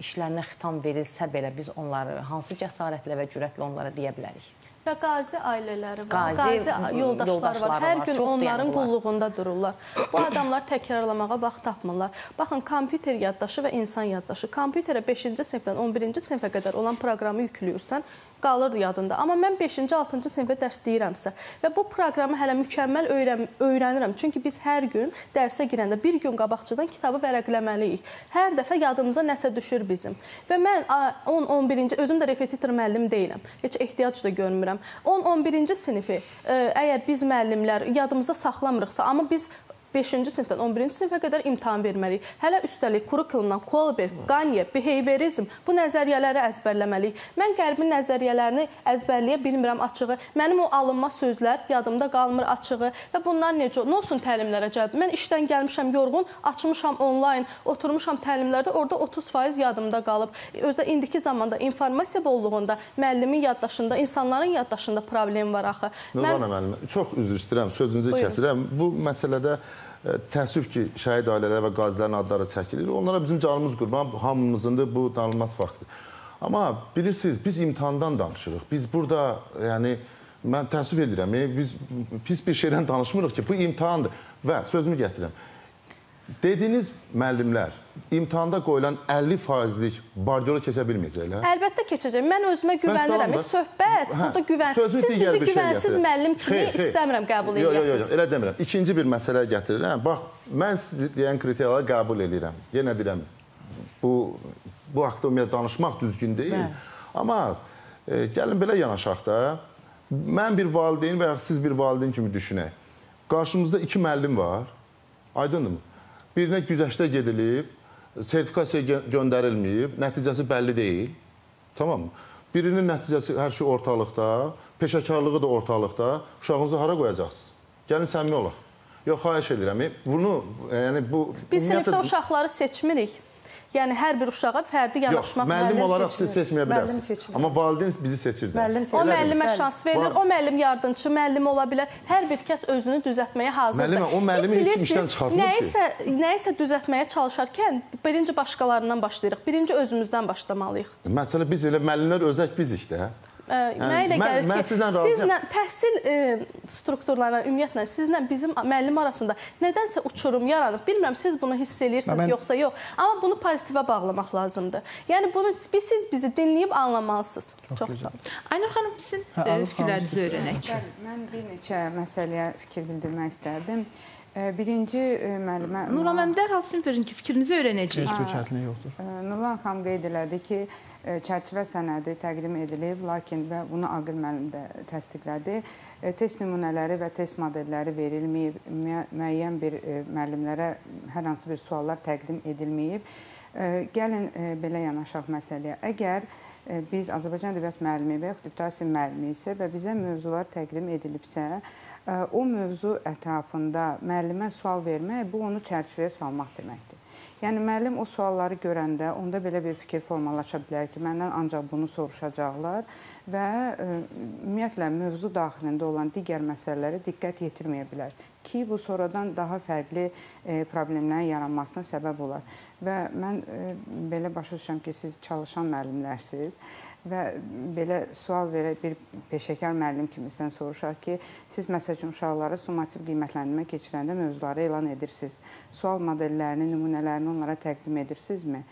işlərinə xitam verilsə belə biz onları hansı cəsarətlə və cürətlə onlara deyə bilərik? Və qazi ailələri var, Qazi, qazi, yoldaşları, var. Hər gün Çoxdur onların qulluğunda dururlar. Bu adamlar təkrarlamağa vaxt tapmırlar. Baxın, kompüter yaddaşı və insan yaddaşı. Kompüterə 5-ci sinifdən 11-ci sinifə qədər olan proqramı yükləyirsən, qalır yadında. Amma mən 5-ci, 6-cı sinifə dərs deyirəmsə və bu proqramı hələ mükəmməl öyrən öyrənirəm. Çünki biz hər gün dərsə girəndə bir gün qabaqçıdan kitabı vərəqləməliyik. Hər dəfə yadımıza nəsə düşür bizim. Və mən 10-11-ci özüm də repetitor müəllim deyiləm. Heç ehtiyac da görmürəm. 10-11-ci sinifi ə, əgər biz müəllimlər yadımızda saxlamırıqsa, amma biz 5-ci sinifdən 11-ci sinifə qədər imtahan verməliyik. Hələ üstəlik kurikulumdan Kolberg, Ganye, behaviyorizm bu nəzəriyyələri əzbərləməliyik. Mən qərbin nəzəriyyələrini əzbərləyə bilmirəm açığı. Mənim o alınma sözlər yadımda qalmır açığı və bunlar necə nə olsun təlimlərə cəlb. Mən işdən gəlmişəm yorğun, açmışam onlayn, oturmuşam təlimlərdə, orada 30% yadımda qalıb. Özdə indiki zamanda informasiya bolluğunda müəllimin yaddaşında, insanların yaddaşında problem var axı. Nurlan müəllim, çox üzr istəyirəm, sözünüzü Buyurun. kəsirəm. Bu məsələdə təəssüf ki, şəhid ailələri və qazilərin adları çəkilir. Onlara bizim canımız qurban, hamımızındır bu danılmaz faktdır. Amma bilirsiniz, biz imtahandan danışırıq. Biz burada, yəni mən təəssüf edirəm, e, biz pis bir şeydən danışmırıq ki, bu imtahandır. Və sözümü gətirirəm. Dediyiniz müəllimlər imtahanda qoyulan 50%lik baryeru keçə bilməyəcəklər. Əlbəttə keçəcək. Mən özümə güvənirəm. salamdır. Söhbət Hə, burada güvən. Siz bizi şey güvənsiz gətirirəm. müəllim kimi Xeyr, xeyr. istəmirəm qəbul Yox, yox, yox, edəsiniz. elə demirəm. İkinci bir məsələ gətirirəm. Bax, mən siz deyən kriteriyaları qəbul edirəm. Yenə deyirəm, bu bu haqqda ümumiyyətlə danışmaq düzgün deyil. Bəli. Amma e, gəlin belə yanaşaq da. Mən bir valideyn və ya siz bir valideyn kimi düşünək. Qarşımızda iki müəllim var. Aydındırmı? Birinə güzəştə gedilib, sertifikasiya gö göndərilməyib, nəticəsi bəlli deyil. Tamam mı? Birinin nəticəsi hər şey ortalıqda, peşəkarlığı da ortalıqda. Uşağınızı hara qoyacaqsınız? Gəlin səmimi olaq. Yox, xahiş edirəm. e, Bunu yəni bu Biz sinifdə uşaqları seçmirik. Yəni hər bir uşağa fərdi Yox, yanaşmaq müəllim olaraq siz seçməyə bilərsiniz. Amma valideyn bizi seçir. Müəllim O seçilir. müəllimə şans verilir. O müəllim yardımçı müəllim ola bilər. Hər bir kəs özünü düzəltməyə hazırdır. Müəllimə, o müəllimi heç işdən çıxartmır ki. Nəyisə, nəyisə düzəltməyə çalışarkən birinci başqalarından başlayırıq. Birinci özümüzdən başlamalıyıq. Məsələ biz elə müəllimlər özək bizik də. Ə, Mənə elə mən- gəlir mən ki, sizlə razıyam. sizlə təhsil e, strukturlarına ümumiyyətlə sizlə bizim müəllim arasında nədənsə uçurum yaranıb. Bilmirəm siz bunu hiss eləyirsiniz Mən- yoxsa yox, amma bunu pozitivə bağlamaq lazımdır. Yəni bunu biz siz bizi dinləyib anlamalısınız. Çox, sağ olun. Aynur xanım sizin Hə, e, fikirlərinizi öyrənək. Bəli, mən bir neçə məsələyə fikir bildirmək istərdim. E, Birinci e, müəllimə Nurlan müəllim dərhal sizin verin ki, fikrinizi öyrənəcəyik. Heç bir çətinlik yoxdur. e, Nurlan xanım qeyd elədi ki, çərçivə sənədi təqdim edilib, lakin və bunu Aqil müəllim də təsdiqlədi. E, Test nümunələri və test modelləri verilməyib, müə- müəyyən bir e, müəllimlərə hər hansı bir suallar təqdim edilməyib. E, Gəlin e, belə yanaşaq məsələyə. Əgər e, biz Azərbaycan dövlət müəllimi və yaxud diplomatiyya müəllimi isə və bizə mövzular təqdim edilibsə, o mövzu ətrafında müəllimə sual vermək bu onu çərçivəyə salmaq deməkdir. Yəni müəllim o sualları görəndə onda belə bir fikir formalaşa bilər ki, məndən ancaq bunu soruşacaqlar və ə, ümumiyyətlə mövzu daxilində olan digər məsələlərə diqqət yetirməyə bilər ki, bu sonradan daha fərqli e, problemlərin yaranmasına səbəb olar. Və mən e, belə başa düşürəm ki, siz çalışan müəllimlərsiniz və belə sual verə bir peşəkar müəllim kimi sizdən soruşaq ki, siz məsəl üçün uşaqlara summativ qiymətləndirmə keçirəndə mövzuları elan edirsiniz. Sual modellərini, nümunələrini onlara təqdim edirsinizmi?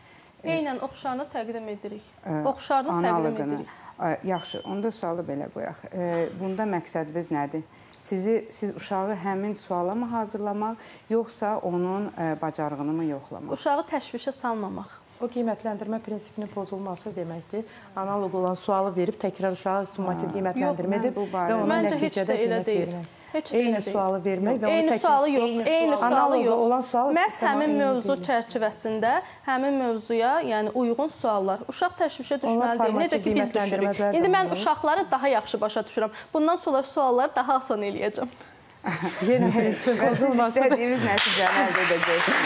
Eynən oxşarını təqdim edirik. Oxşarını təqdim analogunu. edirik. Yaxşı, onda sualı belə qoyaq. Bunda məqsədiniz nədir? Sizi siz uşağı həmin suala mı hazırlamaq, yoxsa onun bacarığını mı yoxlamaq? Uşağı təşvişə salmamaq. O qiymətləndirmə prinsipinin pozulması deməkdir. Analoq olan sualı verib təkrar uşağa summativ qiymətləndirmə mən edib bu və ona Məncə heç də elə deyil. Heç də Eyni deyil. sualı vermək və onu Eyni təkrar- sualı yox, eyni eyni sual- sualı Analoq yox. olan sual Məhz həmin mövzu deyil. çərçivəsində həmin mövzuya, yəni uyğun suallar. Uşaq təşvişə düşməli deyil. Necə ki biz düşürük. İndi mən uşaqları daha yaxşı başa düşürəm. Bundan sonra sualları daha asan eləyəcəm. Yenə siz istədiyimiz nəticəni əldə edəcəksiniz.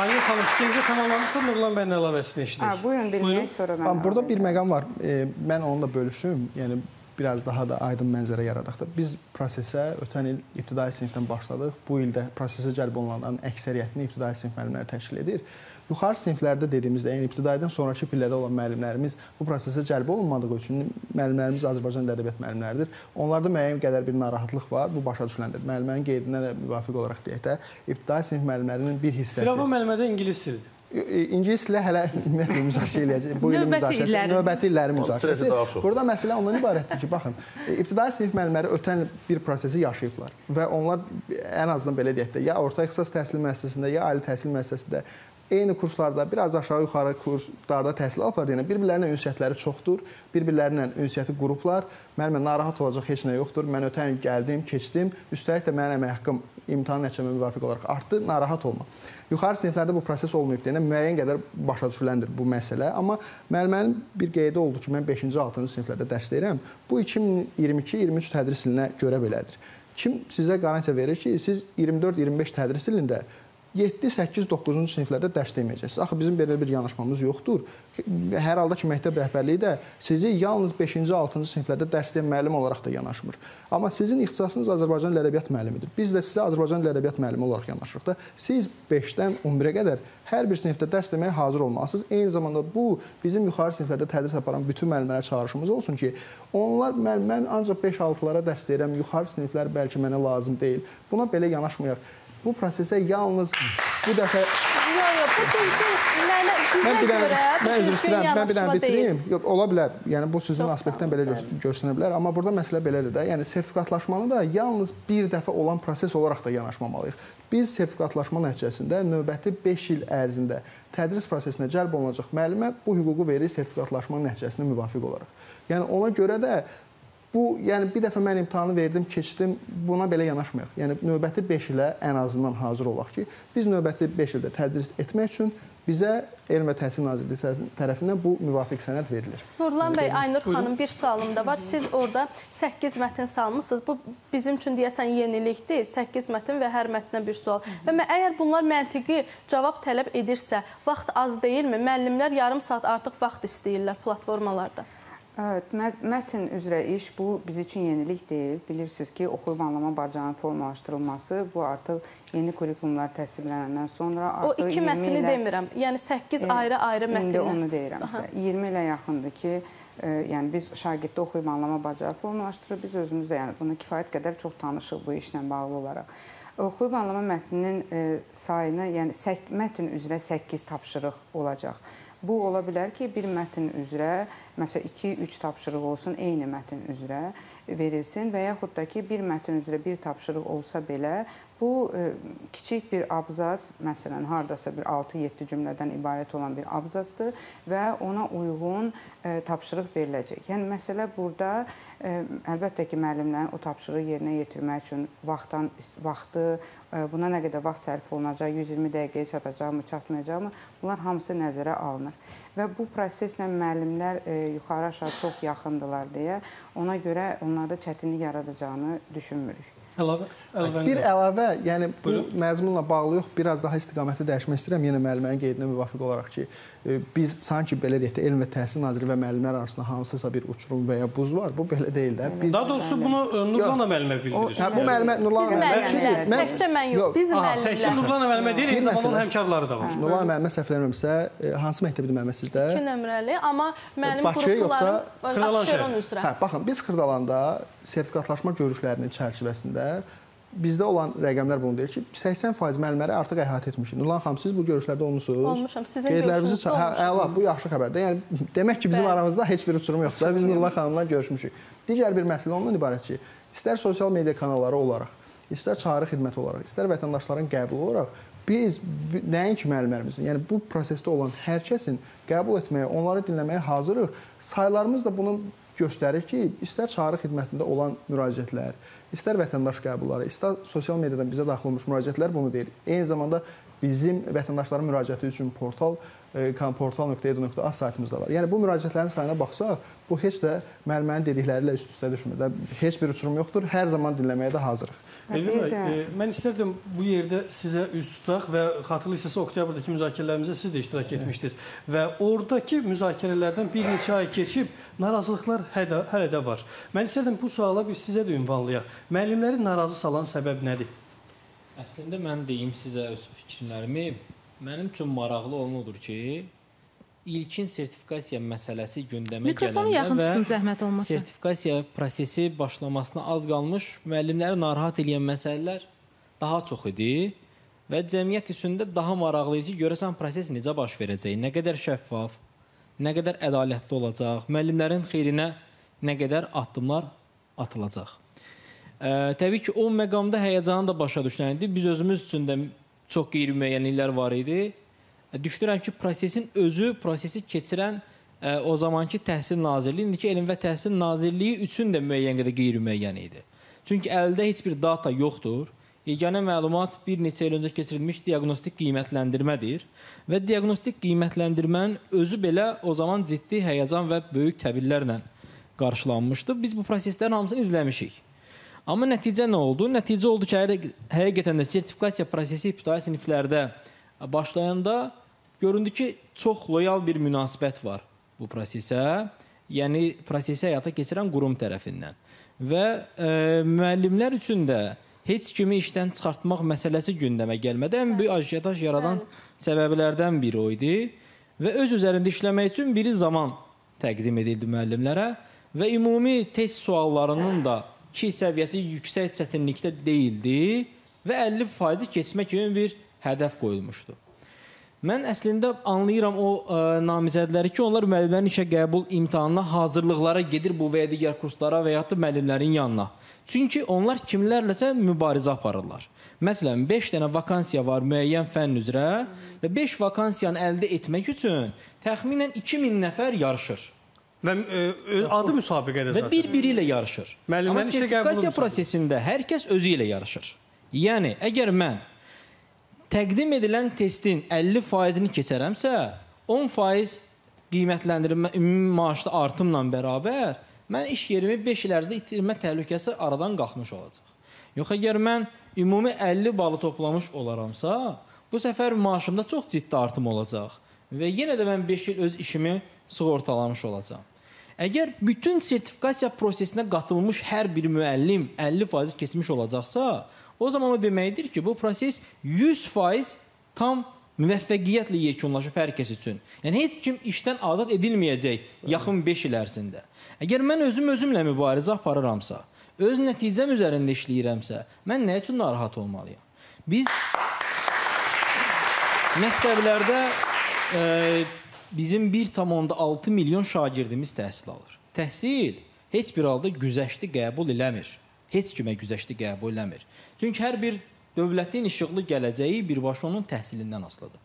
Aylin xanım, fikrinizi tamamlamışsınız, Nurlan bəyin əlavəsini Ha, eşidirik. buyurun bilmək sonra mən. Burada bir məqam var. E, mən onunla bölüşüm. Yəni biraz daha da aydın mənzərə yaradaq da. Biz prosesə ötən il ibtidai sinifdən başladıq. Bu ildə prosesə cəlb olunanların əksəriyyətini ibtidai sinif müəllimləri təşkil edir. Yuxarı siniflərdə dediyimizdə, yəni ibtidaidən sonrakı pillədə olan müəllimlərimiz bu prosesə cəlb olunmadığı üçün müəllimlərimiz Azərbaycan dil ədəbiyyat müəllimləridir. Onlarda müəyyən qədər bir narahatlıq var. Bu başa düşüləndir. Müəllimənin qeydinə də müvafiq olaraq deyək də, ibtidai sinif müəllimlərinin bir hissəsi Firava müəllimədə ingilis dilidir. İngilis ilə hələ ümumiyyətlə müzakirə eləyəcəyik. Bu ilin müzakirəsi, növbəti illərin müzakirəsi. Burada məsələ ondan ibarətdir ki, baxın, e, ibtidai sinif müəllimləri ötən bir prosesi yaşayıblar və onlar ən azından belə deyək də, ya orta ixtisas təhsil müəssisəsində, ya ali təhsil müəssisəsində eyni kurslarda, biraz aşağı-yuxarı kurslarda təhsil alıblar deyənə bir-birlərinə ünsiyyətləri çoxdur, bir-birlərinə ünsiyyəti qruplar. Müəllimə narahat olacaq heç nə yoxdur. Mən ötən il gəldim, keçdim. Üstəlik də mənim əmək haqqım imtahan nəticəmə müvafiq olaraq artdı. Narahat olma. Yuxarı siniflərdə bu proses olmayıb deyənə müəyyən qədər başa düşüləndir bu məsələ. Amma müəllimənin bir qeydi oldu ki, mən 5-ci, 6-cı siniflərdə dərs deyirəm. Bu 2022-23 tədris ilinə görə belədir. Kim sizə qarantiya verir ki, siz 24-25 tədris ilində 7, 8, 9-cu siniflərdə dərs deməyəcəksiniz. Axı bizim belə bir yanaşmamız yoxdur. Hər halda ki, məktəb rəhbərliyi də sizi yalnız 5-ci, 6-cı siniflərdə dərs deyən müəllim olaraq da yanaşmır. Amma sizin ixtisasınız Azərbaycan dil ədəbiyyat müəllimidir. Biz də sizə Azərbaycan dil ədəbiyyat müəllimi olaraq yanaşırıq da. Siz 5-dən 11-ə qədər hər bir sinifdə dərs deməyə hazır olmalısınız. Eyni zamanda bu bizim yuxarı siniflərdə tədris aparan bütün müəllimlərə çağırışımız olsun ki, onlar müəllim mən ancaq 5-6-lara dərs deyirəm, yuxarı siniflər bəlkə mənə lazım deyil. Buna belə yanaşmayaq. Bu prosesə yalnız bu dəfə Yox, yox, bu düzgün mənə bizə Mən bir dənə, görə mən üzr istəyirəm, mən bir dənə bitireyim. Yox, ola bilər. Yəni bu Çox aspektdən belə görs- görsənə bilər, amma burada məsələ belədir də. Yəni sertifikatlaşmanı da yalnız bir dəfə olan proses olaraq da yanaşmamalıyıq. Biz sertifikatlaşma nəticəsində növbəti 5 il ərzində tədris prosesinə cəlb olunacaq müəllimə bu hüququ verir sertifikatlaşma nəticəsinə müvafiq olaraq. Yəni ona görə də bu, yəni bir dəfə mən imtahanı verdim, keçdim, buna belə yanaşmayaq. Yəni növbəti 5 ilə ən azından hazır olaq ki, biz növbəti 5 ildə tədris etmək üçün bizə Elm və Təhsil Nazirliyi tərəfindən bu müvafiq sənəd verilir. Nurlan bəy, Aynur xanım bir sualım da var. Siz orada 8 mətn salmısınız. Bu bizim üçün deyəsən yenilikdir. 8 mətn və hər mətnə bir sual. Və mə- əgər bunlar məntiqi cavab tələb edirsə, vaxt az deyilmi? Müəllimlər yarım saat artıq vaxt istəyirlər platformalarda. Evet, mət- mətn üzrə iş bu biz üçün yenilik deyil. Bilirsiniz ki, oxuyub anlama bacarığının formalaşdırılması bu artıq yeni kurikulumlar təsdiqlənəndən sonra O artıq iki 20 mətni ilə demirəm. Yəni 8 E, ayrı-ayrı İndi mətnlər. onu deyirəm sizə. 20 ilə yaxındır ki, e, yəni biz şagirddə oxuyub anlama bacarığı formalaşdırırıq. Biz özümüz də yəni buna kifayət qədər çox tanışıq bu işlə bağlı olaraq. Oxuyub anlama mətninin e, sayını, yəni sək, mətn üzrə 8 tapşırıq olacaq. Bu ola bilər ki, bir mətn üzrə məsələn 2-3 tapşırıq olsun, eyni mətn üzrə verilsin və yaxud da ki, bir mətn üzrə bir tapşırıq olsa belə, bu e, kiçik bir abzas, məsələn, hardasa bir 6-7 cümlədən ibarət olan bir abzasdır və ona uyğun e, tapşırıq veriləcək. Yəni məsələ burada e, əlbəttə ki, müəllimlərin o tapşırığı yerinə yetirmək üçün vaxtdan vaxtı, buna nə qədər vaxt sərf olunacaq, 120 dəqiqəyə çatacaqmı, çatmayacaqmı, bunlar hamısı nəzərə alınır. Və bu proseslə müəllimlər e, yuxarı-aşağı çox yaxındırlar deyə ona görə onlarda çətinlik yaradacağını düşünmürük. Əlavə, əlavə. Bir əlavə, yəni bu məzmunla bağlı yox, biraz daha istiqaməti dəyişmək istəyirəm. Yenə müəllimənin qeydinə müvafiq olaraq ki, e, biz sanki belə deyək də, Elm və Təhsil Naziri və müəllimlər arasında hansısa bir uçurum və ya buz var. Bu belə deyil də. Biz Daha doğrusu bunu e, Nurlan müəllimə bildirir. Hə, bu müəllimə Nurlan Biz müəllimlər, təkcə mən yox, biz Aha, təkcə müəllimlər. Nurlan müəllimə deyil, eyni zamanda həmkarları da var. Nurlan müəllimə səhv eləmirəmsə, e, hansı məktəbdə müəllimə sizdə? 2 nömrəli, amma mənim Bakı, yoxsa qruplarım Xırdalan şəhər? üzrə. Hə, baxın, biz Xırdalanda sertifikatlaşma görüşlərinin çərçivəsində bizdə olan rəqəmlər bunu deyir ki, 80% müəllimləri artıq əhatə etmişik. Nurlan xanım, siz bu görüşlərdə olmusunuz? Olmuşam. Sizin görüşünüzdə hə, olmuşam. əla, bu yaxşı xəbərdir. Yəni demək ki, bizim Bəli. aramızda heç bir uçurum yoxdur. Biz Nurlan xanımla görüşmüşük. Digər bir məsələ ondan ibarət ki, istər sosial media kanalları olaraq, istər çağrı xidməti olaraq, istər vətəndaşların qəbulu olaraq biz nəinki müəllimlərimizin, yəni bu prosesdə olan hər kəsin qəbul etməyə, onları dinləməyə hazırıq. Saylarımız da bunu göstərir ki, istər çağrı xidmətində olan müraciətlər, istər vətəndaş qəbulları, istər sosial mediadan bizə daxil olmuş müraciətlər bunu deyir. Eyni zamanda bizim vətəndaşların müraciəti üçün portal e, portal.edu.az saytımızda var. Yəni bu müraciətlərin sayına baxsaq, bu heç də müəllimənin dedikləri ilə üst-üstə düşmür. də. Heç bir uçurum yoxdur. Hər zaman dinləməyə də hazırıq. Elvin bəy, e, mən istərdim bu yerdə sizə üz tutaq və xatırlayırsınızsa oktyabrdakı müzakirələrimizdə siz də iştirak etmişdiniz və oradakı müzakirələrdən bir neçə ay keçib narazılıqlar hələ, hələ də var. Mən istərdim bu suala bir sizə də ünvanlayaq. Müəllimləri narazı salan səbəb nədir? Əslində mən deyim sizə öz fikirlərimi. Mənim üçün maraqlı olan odur ki, ilkin sertifikasiya məsələsi gündəmə Mikrofonu gələndə və tutun sertifikasiya prosesi başlamasına az qalmış müəllimləri narahat edən məsələlər daha çox idi və cəmiyyət üçün də daha maraqlı idi ki, görəsən proses necə baş verəcək, nə qədər şəffaf, nə qədər ədalətli olacaq, müəllimlərin xeyrinə nə qədər addımlar atılacaq. Ə, təbii ki, o məqamda həyəcanı da başa düşülən idi. Biz özümüz üçün də çox qeyri-müəyyənliklər var idi. Düşünürəm ki, prosesin özü, prosesi keçirən ə, o zamanki Təhsil Nazirliyi, indiki Elm və Təhsil Nazirliyi üçün də müəyyən qədər qeyri-müəyyən idi. Çünki əldə heç bir data yoxdur. Yeganə məlumat bir neçə il öncə keçirilmiş diaqnostik qiymətləndirmədir və diaqnostik qiymətləndirmənin özü belə o zaman ciddi həyəcan və böyük təbillərlə qarşılanmışdı. Biz bu proseslərin hamısını izləmişik. Amma nəticə nə oldu? Nəticə oldu ki, həqiq- həqiqətən də sertifikasiya prosesi ibtidai siniflərdə başlayanda göründü ki, çox loyal bir münasibət var bu prosesə. Yəni prosesi həyata keçirən qurum tərəfindən. Və e, müəllimlər üçün də heç kimi işdən çıxartmaq məsələsi gündəmə gəlmədi. Ən böyük ajitaj yaradan səbəblərdən biri o idi və öz üzərində işləmək üçün biri zaman təqdim edildi müəllimlərə və ümumi test suallarının da 2 səviyyəsi yüksək çətinlikdə deyildi və 50% keçmək kimi bir hədəf qoyulmuşdu. Mən əslində anlayıram o ə, namizədləri ki, onlar müəllimlərin işə qəbul imtahanına hazırlıqlara gedir bu və ya digər kurslara və ya da müəllimlərin yanına. Çünki onlar kimlərləsə mübarizə aparırlar. Məsələn, 5 dənə vakansiya var müəyyən fənn üzrə və 5 vakansiyanı əldə etmək üçün təxminən 2000 nəfər yarışır Və e, ö- adı müsabiqədir və zaten. bir-biri ilə yarışır. Müəllimlərin Amma sertifikasiya prosesində hər kəs özü ilə yarışır. Yəni, əgər mən təqdim edilən testin 50%-ni keçərəmsə, 10% qiymətləndirmə ümumi maaşlı artımla bərabər mən iş yerimi 5 il ərzində itirmə təhlükəsi aradan qalxmış olacaq. Yox əgər mən ümumi 50 balı toplamış olaramsa, bu səfər maaşımda çox ciddi artım olacaq və yenə də mən 5 il öz işimi sığortalamış olacağam. Əgər bütün sertifikasiya prosesinə qatılmış hər bir müəllim 50% keçmiş olacaqsa, o zaman o deməkdir ki, bu proses 100% tam müvəffəqiyyətlə yekunlaşıb hər kəs üçün. Yəni heç kim işdən azad edilməyəcək yaxın 5 il ərzində. Əgər mən özüm özümlə mübarizə aparıramsa, öz nəticəm üzərində işləyirəmsə, mən nə üçün narahat olmalıyam? Biz məktəblərdə e, bizim 1,6 milyon şagirdimiz təhsil alır. Təhsil heç bir halda güzəşti qəbul eləmir. Heç kimə güzəşti qəbul eləmir. Çünki hər bir dövlətin işıqlı gələcəyi birbaşa onun təhsilindən asılıdır.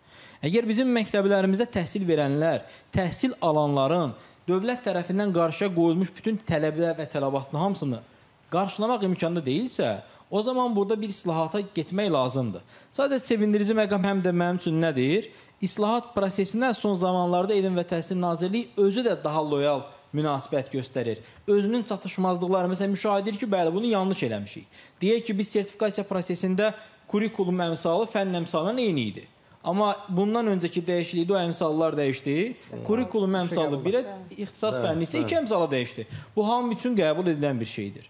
Əgər bizim məktəblərimizdə təhsil verənlər, təhsil alanların dövlət tərəfindən qarşıya qoyulmuş bütün tələblər və tələbatların hamısını qarşılamaq imkanı deyilsə, o zaman burada bir islahata getmək lazımdır. Sadəcə sevindirici məqam həm də mənim üçün nədir? İslahat prosesinə son zamanlarda Elm və Təhsil Nazirliyi özü də daha loyal münasibət göstərir. Özünün çatışmazlıqları, məsələn, müşahidə edir ki, bəli, bunu yanlış eləmişik. Deyək ki, biz sertifikasiya prosesində kurikulum əmsalı fənn əmsalından eyni idi. Amma bundan öncəki dəyişiklikdə o əmsallar dəyişdi. Kurikulum əmsalı birə, ixtisas fənni isə iki əmsala dəyişdi. Bu hamı üçün qəbul edilən bir şeydir.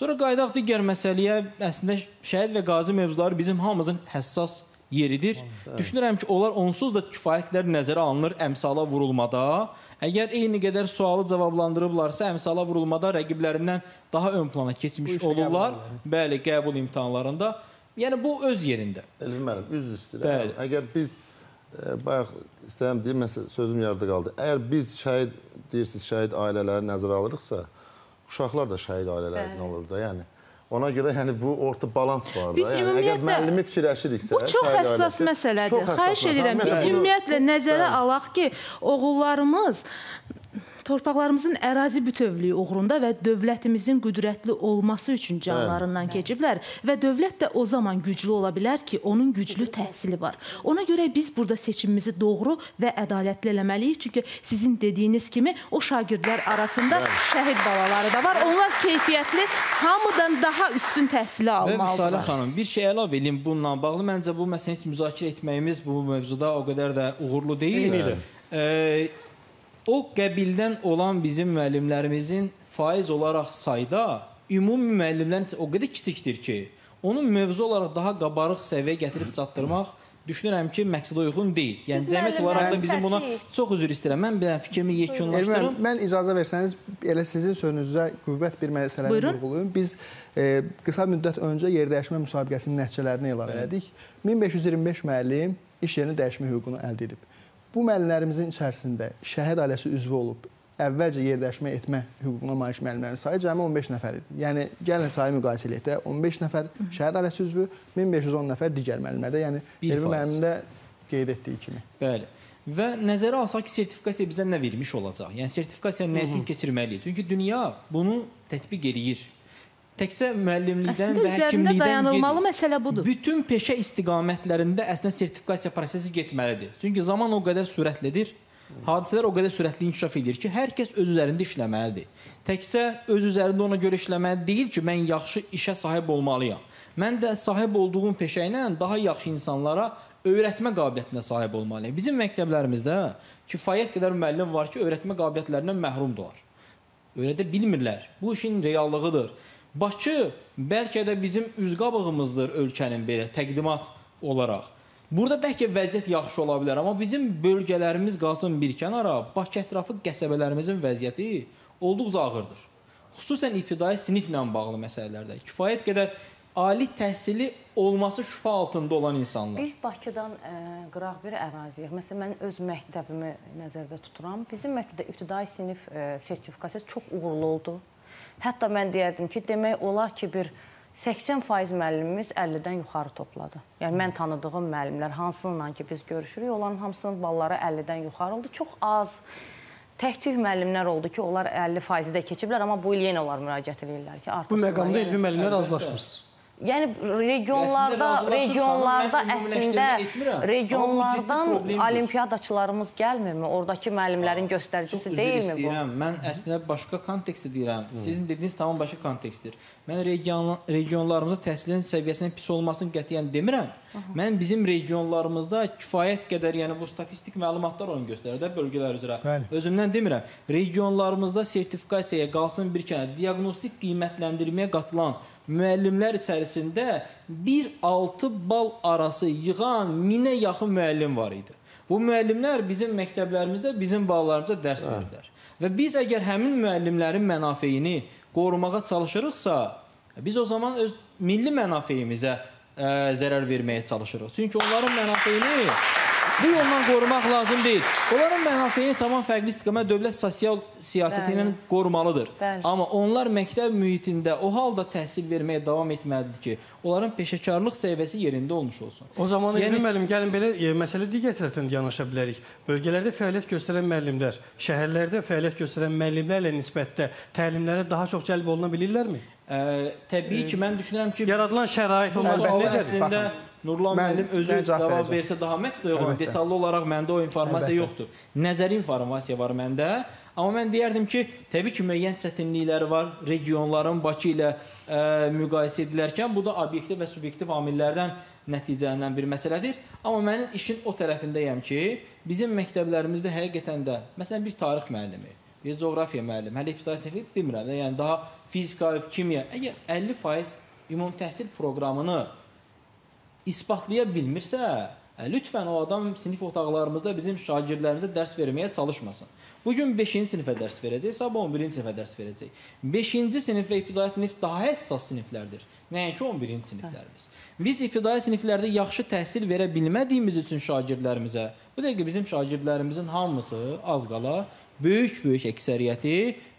Sonra qaydaq digər məsələyə, əslində şəhid və qazi mövzuları bizim hamımızın həssas yeridir. Düşünürəm ki, onlar onsuz da kifayət qədər nəzərə alınır əmsala vurulmada. Əgər eyni qədər sualı cavablandırıblarsa, əmsala vurulmada rəqiblərindən daha ön plana keçmiş olurlar. Bəli, qəbul imtahanlarında. Yəni bu öz yerində. Elvin müəllim, üzr istəyirəm. Əgər biz e, bayaq istəyirəm deyim, məsəl sözüm yarıda qaldı. Əgər biz şəhid deyirsiniz, şəhid ailələri nəzərə alırıqsa, uşaqlar da şəhid ailələrdən olur da, yəni. Ona görə yəni bu orta balans var da. Biz yəni əgər müəllimi fikirləşiriksə, Bu çox həssas məsələdir. Xahiş edirəm, biz ümumiyyətlə nəzərə alaq ki, oğullarımız torpaqlarımızın ərazi bütövlüyü uğrunda və dövlətimizin qüdrətli olması üçün canlarından keçiblər və dövlət də o zaman güclü ola bilər ki, onun güclü təhsili var. Ona görə biz burada seçimimizi doğru və ədalətli eləməliyik. Çünki sizin dediyiniz kimi o şagirdlər arasında şəhid balaları da var. Onlar keyfiyyətli, hamıdan daha üstün təhsili Və Vüsalə almalıdırlar. xanım, bir şey əlavə edeyim bununla bağlı. Məncə bu məsələni heç müzakirə etməyimiz bu mövzuda o qədər də uğurlu deyil. Eynidir. Ee, o qəbildən olan bizim müəllimlərimizin faiz olaraq sayda ümumi müəllimlərin o qədər kiçikdir ki, onun mövzu olaraq daha qabarıq səviyyəyə gətirib çatdırmaq düşünürəm ki, məqsədə uyğun deyil. Yəni Biz cəmiyyət olaraq da bizim buna səsi- çox üzr istəyirəm. Mən bir fikrimi yekunlaşdırım. müəllim, mən icazə versəniz, elə sizin sözünüzdə qüvvət bir məsələni vurğulayım. Biz e, qısa müddət öncə yerdəyişmə müsabiqəsinin nəticələrini elan elədik. 1525 müəllim iş yerini dəyişmə hüququnu əldə edib. Bu müəllimlərimizin içərisində şəhid ailəsi üzvü olub, əvvəlcə yerdəyişmə etmə hüququna malik müəllimlərin sayı cəmi 15 nəfər idi. Yəni gəlin sayı müqayisə eləyək də 15 nəfər şəhid ailəsi üzvü, 1510 nəfər digər müəllimlərdə. Yəni Bir Elvin faiz. müəllimin də qeyd etdiyi kimi. Bəli. Və nəzərə alsaq ki, sertifikasiya bizə nə vermiş olacaq? Yəni sertifikasiya nə üçün keçirməliyik? Çünki dünya bunu tətbiq eləyir. Təkcə müəllimlikdən Əslində və həkimlikdən dayanılmalı məsələ budur. Bütün peşə istiqamətlərində əslində sertifikasiya prosesi getməlidir. Çünki zaman o qədər sürətlidir. Hadisələr o qədər sürətli inkişaf edir ki, hər kəs öz üzərində işləməlidir. Təkcə öz üzərində ona görə işləməli deyil ki, mən yaxşı işə sahib olmalıyam. Mən də sahib olduğum peşə ilə daha yaxşı insanlara öyrətmə qabiliyyətinə sahib olmalıyam. Bizim məktəblərimizdə kifayət qədər müəllim var ki, öyrətmə qabiliyyətlərindən məhrumdular. Öyrədə bilmirlər. Bu işin reallığıdır. Bakı bəlkə də bizim üzqabığımızdır ölkənin belə təqdimat olaraq. Burada bəlkə vəziyyət yaxşı ola bilər, amma bizim bölgələrimiz qalsın bir kənara, Bakı ətrafı qəsəbələrimizin vəziyyəti olduqca ağırdır. Xüsusən ibtidai siniflə bağlı məsələlərdə kifayət qədər ali təhsili olması şübhə altında olan insanlar. Biz Bakıdan ə, qıraq bir əraziyik. Məsələn, mən öz məktəbimi nəzərdə tuturam. Bizim məktəbdə ibtidai sinif ə, sertifikasiyası çox uğurlu oldu. Hətta mən deyərdim ki, demək olar ki, bir 80% müəllimimiz 50-dən yuxarı topladı. Yəni mən tanıdığım müəllimlər hansınla ki biz görüşürük, onların hamısının balları 50-dən yuxarı oldu. Çox az tək-tük müəllimlər oldu ki, onlar 50% də keçiblər, amma bu il yenə onlar müraciət edirlər ki, artıq Bu məqamda Elvin müəllimlər razılaşmırsınız. Yəni regionlarda, regionlarda əslində regionlardan problemdir. olimpiyadaçılarımız gəlmirmi? Oradakı müəllimlərin Çox göstəricisi deyilmi bu? Mən əslində başqa kontekstdə deyirəm. Sizin dediyiniz tamam başqa kontekstdir. Mən region regionlarımızda təhsilin səviyyəsinin pis olmasını qətiyyən demirəm. Mən bizim regionlarımızda kifayət qədər, yəni bu statistik məlumatlar onu göstərir də bölgələr üzrə. Bəli. Özümdən demirəm. Regionlarımızda sertifikasiyaya qalsın bir kənara, diaqnostik qiymətləndirməyə qatılan müəllimlər içərisində 1-6 bal arası yığan 1000-ə yaxın müəllim var idi. Bu müəllimlər bizim məktəblərimizdə, bizim balalarımıza dərs verirlər. Və biz əgər həmin müəllimlərin mənafeyini qorumağa çalışırıqsa, biz o zaman öz milli mənafeyimizə ə, zərər verməyə çalışırıq. Çünki onların mənafeyini Bu yolla qorumaq lazım deyil. Onların mənafeyini tamam fərqli istiqamət dövlət sosial siyasəti ilə qorumalıdır. Bəli. Amma onlar məktəb mühitində o halda təhsil verməyə davam etməlidir ki, onların peşəkarlıq səviyyəsi yerində olmuş olsun. O zaman Yəni- yəni, müəllim gəlin belə e, məsələ digər tərəfdən də yanaşa bilərik. Bölgələrdə fəaliyyət göstərən müəllimlər, şəhərlərdə fəaliyyət göstərən müəllimlərlə nisbətdə təlimlərə daha çox cəlb oluna bilirlərmi? Ə, təbii ki, mən düşünürəm ki, Yaradılan şərait Bu onlar üçün suala necədir? əslində Nurlan müəllim özü mən cavab verəcəm. versə daha məqsədli yox. Əlbəttə. Detallı olaraq məndə o informasiya Əlbəttə. yoxdur. Nəzəri informasiya var məndə. Amma mən deyərdim ki, təbii ki, müəyyən çətinlikləri var. Regionların Bakı ilə ə, müqayisə edilərkən bu da obyektiv və subyektiv amillərdən nəticələnən bir məsələdir. Amma mənim işin o tərəfindəyəm ki, bizim məktəblərimizdə həqiqətən də məsələn bir tarix müəllimi, bir coğrafiya müəllimi, hələ ibtidai demirəm də, yəni daha fizika, kimya, əgər 50% ümumi təhsil proqramını isbatlaya bilmirsə, lütfən o adam sinif otaqlarımızda bizim şagirdlərimizə dərs verməyə çalışmasın. Bu gün 5-ci sinifə dərs verəcək, sabah 11-ci sinifə dərs verəcək. 5-ci sinif və ibtidai sinif daha həssas siniflərdir. Nəinki 11-ci siniflərimiz. Biz ibtidai siniflərdə yaxşı təhsil verə bilmədiyimiz üçün şagirdlərimizə, bu dəqiqə bizim şagirdlərimizin hamısı az qala böyük-böyük əksəriyyəti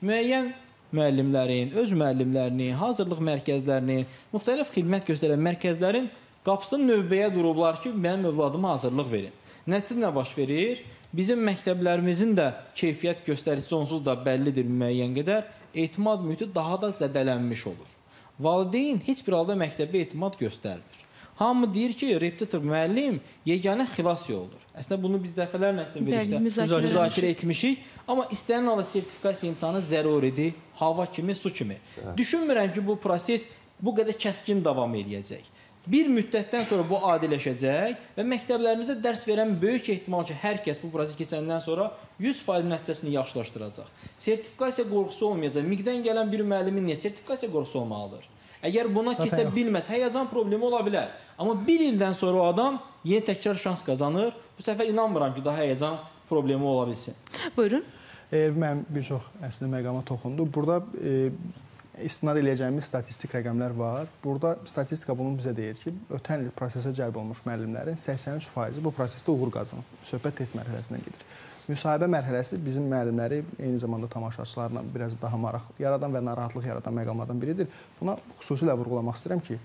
müəyyən müəllimlərin, öz müəllimlərinin, hazırlıq mərkəzlərinin, müxtəlif xidmət göstərən mərkəzlərin qapısını növbəyə durublar ki, mənim övladıma hazırlıq verin. Nəticədə nə baş verir? Bizim məktəblərimizin də keyfiyyət göstəricisi onsuz da bəllidir müəyyən qədər. Etimad mühiti daha da zədələnmiş olur. Valideyn heç bir halda məktəbə etimad göstərmir. Hamı deyir ki, repetitor müəllim yeganə xilas yoludur. Əslində bunu biz dəfələrlə sizin verişdə müzakirə müzakirə etmişik, amma istənilən halda sertifikasiya imtahanı zəruridir, hava kimi, su kimi. Düşünmürəm ki, bu proses bu qədər kəskin davam edəcək. Bir müddətdən sonra bu adiləşəcək və məktəblərimizdə dərs verən böyük ehtimal ki, hər kəs bu prosesi keçəndən sonra 100% nəticəsini yaxşılaşdıracaq. Sertifikasiya qorxusu olmayacaq. MİQ-dən gələn bir müəllimin niyə sertifikasiya qorxusu olmalıdır? Əgər buna keçə bilməz, həyəcan problemi ola bilər. Amma bir ildən sonra o adam yeni təkrar şans qazanır. Bu səfər inanmıram ki, daha həyəcan problemi ola bilsin. Buyurun. Elv mənim bir çox əslində məqama toxundu. Burada e, istinad eləyəcəyimiz statistik rəqəmlər var. Burada statistika bunu bizə deyir ki, ötən il prosesə cəlb olunmuş müəllimlərin 83% bu prosesdə uğur qazanıb. Söhbət test mərhələsindən gedir. Müsahibə mərhələsi bizim müəllimləri eyni zamanda tamaşaçılarla biraz daha maraq yaradan və narahatlıq yaradan məqamlardan biridir. Buna xüsusilə vurğulamaq istəyirəm ki,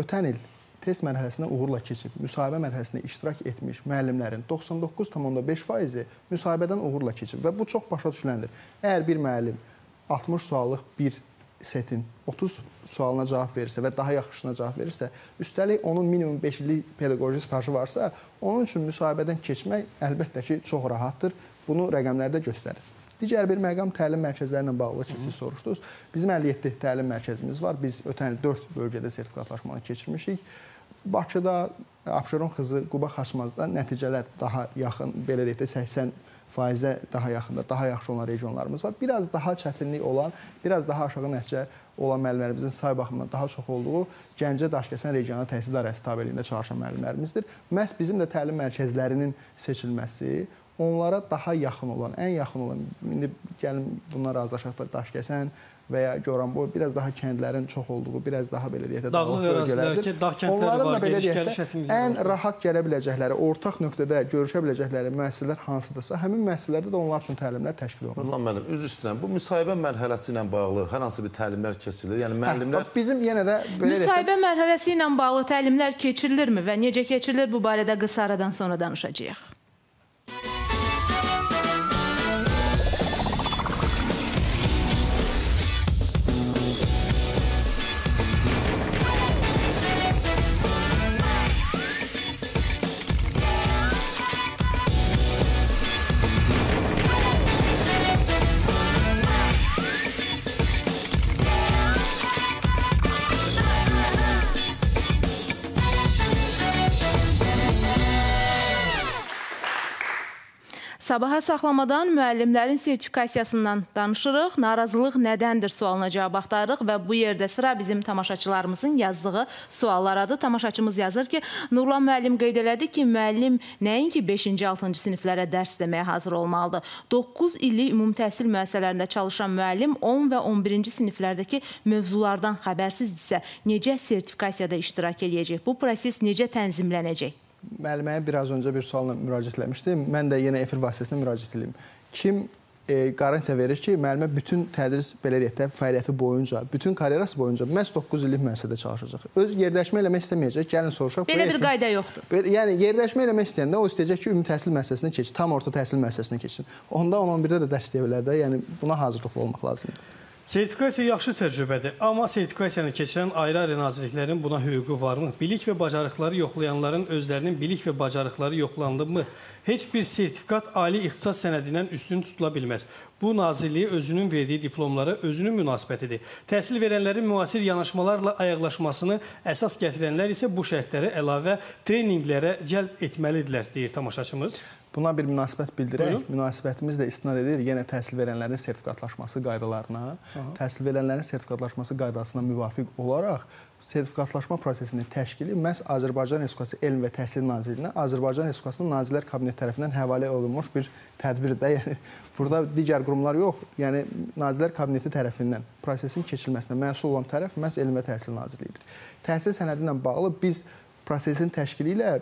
ötən il test mərhələsində uğurla keçib, müsahibə mərhələsində iştirak etmiş müəllimlərin 99,5%-i müsahibədən uğurla keçib və bu çox başa düşüləndir. Əgər bir müəllim 60 suallıq bir setin 30 sualına cavab verirsə və daha yaxşısına cavab verirsə, üstəlik onun minimum 5 illik pedaqoji stajı varsa, onun üçün müsahibədən keçmək əlbəttə ki, çox rahatdır. Bunu rəqəmlərdə göstərir. Digər bir məqam təlim mərkəzləri ilə bağlı ki, siz soruşdunuz. Bizim 57 təlim mərkəzimiz var. Biz ötən il 4 bölgədə sertifikatlaşmanı keçirmişik. Bakıda, Abşeron xızı, Quba Xaçmazda nəticələr daha yaxın, belə deyək də 80 faizə daha yaxında, daha yaxşı olan regionlarımız var. Biraz daha çətinlik olan, biraz daha aşağı nəticə olan müəllimlərimizin say baxımından daha çox olduğu Gəncə Daşkəsən regional təhsil idarəsi tabeliyində çalışan müəllimlərimizdir. Məhz bizim də təlim mərkəzlərinin seçilməsi onlara daha yaxın olan, ən yaxın olan, indi gəlin bunlar razılaşaq da Daşkəsən və ya Goranboy biraz daha kəndlərin çox olduğu, biraz daha belə deyək də Dağlıq ərazilər ki, dağ Onların var, da belə deyək də ən var. rahat gələ biləcəkləri, ortaq nöqtədə görüşə biləcəkləri müəssisələr hansıdırsa, həmin müəssisələrdə də onlar üçün təlimlər təşkil olunur. Nurlan müəllim, üzr istəyirəm. Bu müsahibə mərhələsi ilə bağlı hər hansı bir təlimlər keçirilir? Yəni Hə, müəllimlər bax, bizim yenə də belə Müsahibə mərhələsi ilə bağlı təlimlər keçirilirmi və necə keçirilir bu barədə qısa aradan sonra danışacağıq. Sabaha saxlamadan müəllimlərin sertifikasiyasından danışırıq. Narazılıq nədəndir sualına cavab axtarırıq və bu yerdə sıra bizim tamaşaçılarımızın yazdığı suallarıdır. Tamaşaçımız yazır ki, Nurlan müəllim qeyd elədi ki, müəllim nəinki 5-ci, 6-cı siniflərə dərs deməyə hazır olmalıdır. 9 illik ümumi təhsil müəssisələrində çalışan müəllim 10 və 11-ci siniflərdəki mövzulardan xəbərsizdirsə, necə sertifikasiyada iştirak eləyəcək? Bu proses necə tənzimlənəcək? Müəlliməyə biraz öncə bir sualla müraciət etmişdim. Mən də yenə efir vasitəsilə müraciət edim. Kim e, qarantiya verir ki, müəllimə bütün tədris belə deyək də fəaliyyəti boyunca, bütün karyerası boyunca məhz 9 illik müəssisədə çalışacaq. Öz yerdəşmə eləmək istəməyəcək. Gəlin soruşaq. Belə bir qayda yoxdur. Belə- Yəni yerdəşmə eləmək istəyəndə o istəyəcək ki, ümumi təhsil müəssisəsinə keçsin, tam orta təhsil müəssisəsinə keçsin. Onda 10-11-də də dərs deyə bilər də. Yəni buna hazırlıqlı olmaq lazımdır. Sertifikasiya yaxşı təcrübədir, amma sertifikasiyanı keçirən ayrı-ayrı nazirliklərin buna hüququ varmı? Bilik və bacarıqları yoxlayanların özlərinin bilik və bacarıqları yoxlandı mı? Heç bir sertifikat ali ixtisas sənədindən üstün tutula bilməz. Bu nazirliyi özünün verdiyi diplomlara özünün münasibətidir. Təhsil verənlərin müasir yanaşmalarla ayaqlaşmasını əsas gətirənlər isə bu şərtlərə əlavə treninqlərə cəlb etməlidirlər, deyir tamaşaçımız. Buna bir münasibət bildirək. Buyurun. Münasibətimiz də istinad edir yenə təhsil verənlərin sertifikatlaşması qaydalarına. Təhsil verənlərin sertifikatlaşması qaydasına müvafiq olaraq sertifikatlaşma prosesinin təşkili məhz Azərbaycan Respublikası Elm və Təhsil Nazirliyinə, Azərbaycan Respublikasının Nazirlər Kabineti tərəfindən həvalə olunmuş bir tədbirdir. Yəni burada digər qurumlar yox, yəni Nazirlər Kabineti tərəfindən prosesin keçirilməsinə məsul olan tərəf məhz Elm və Təhsil Nazirliyidir. Təhsil sənədi ilə bağlı biz prosesin təşkili ilə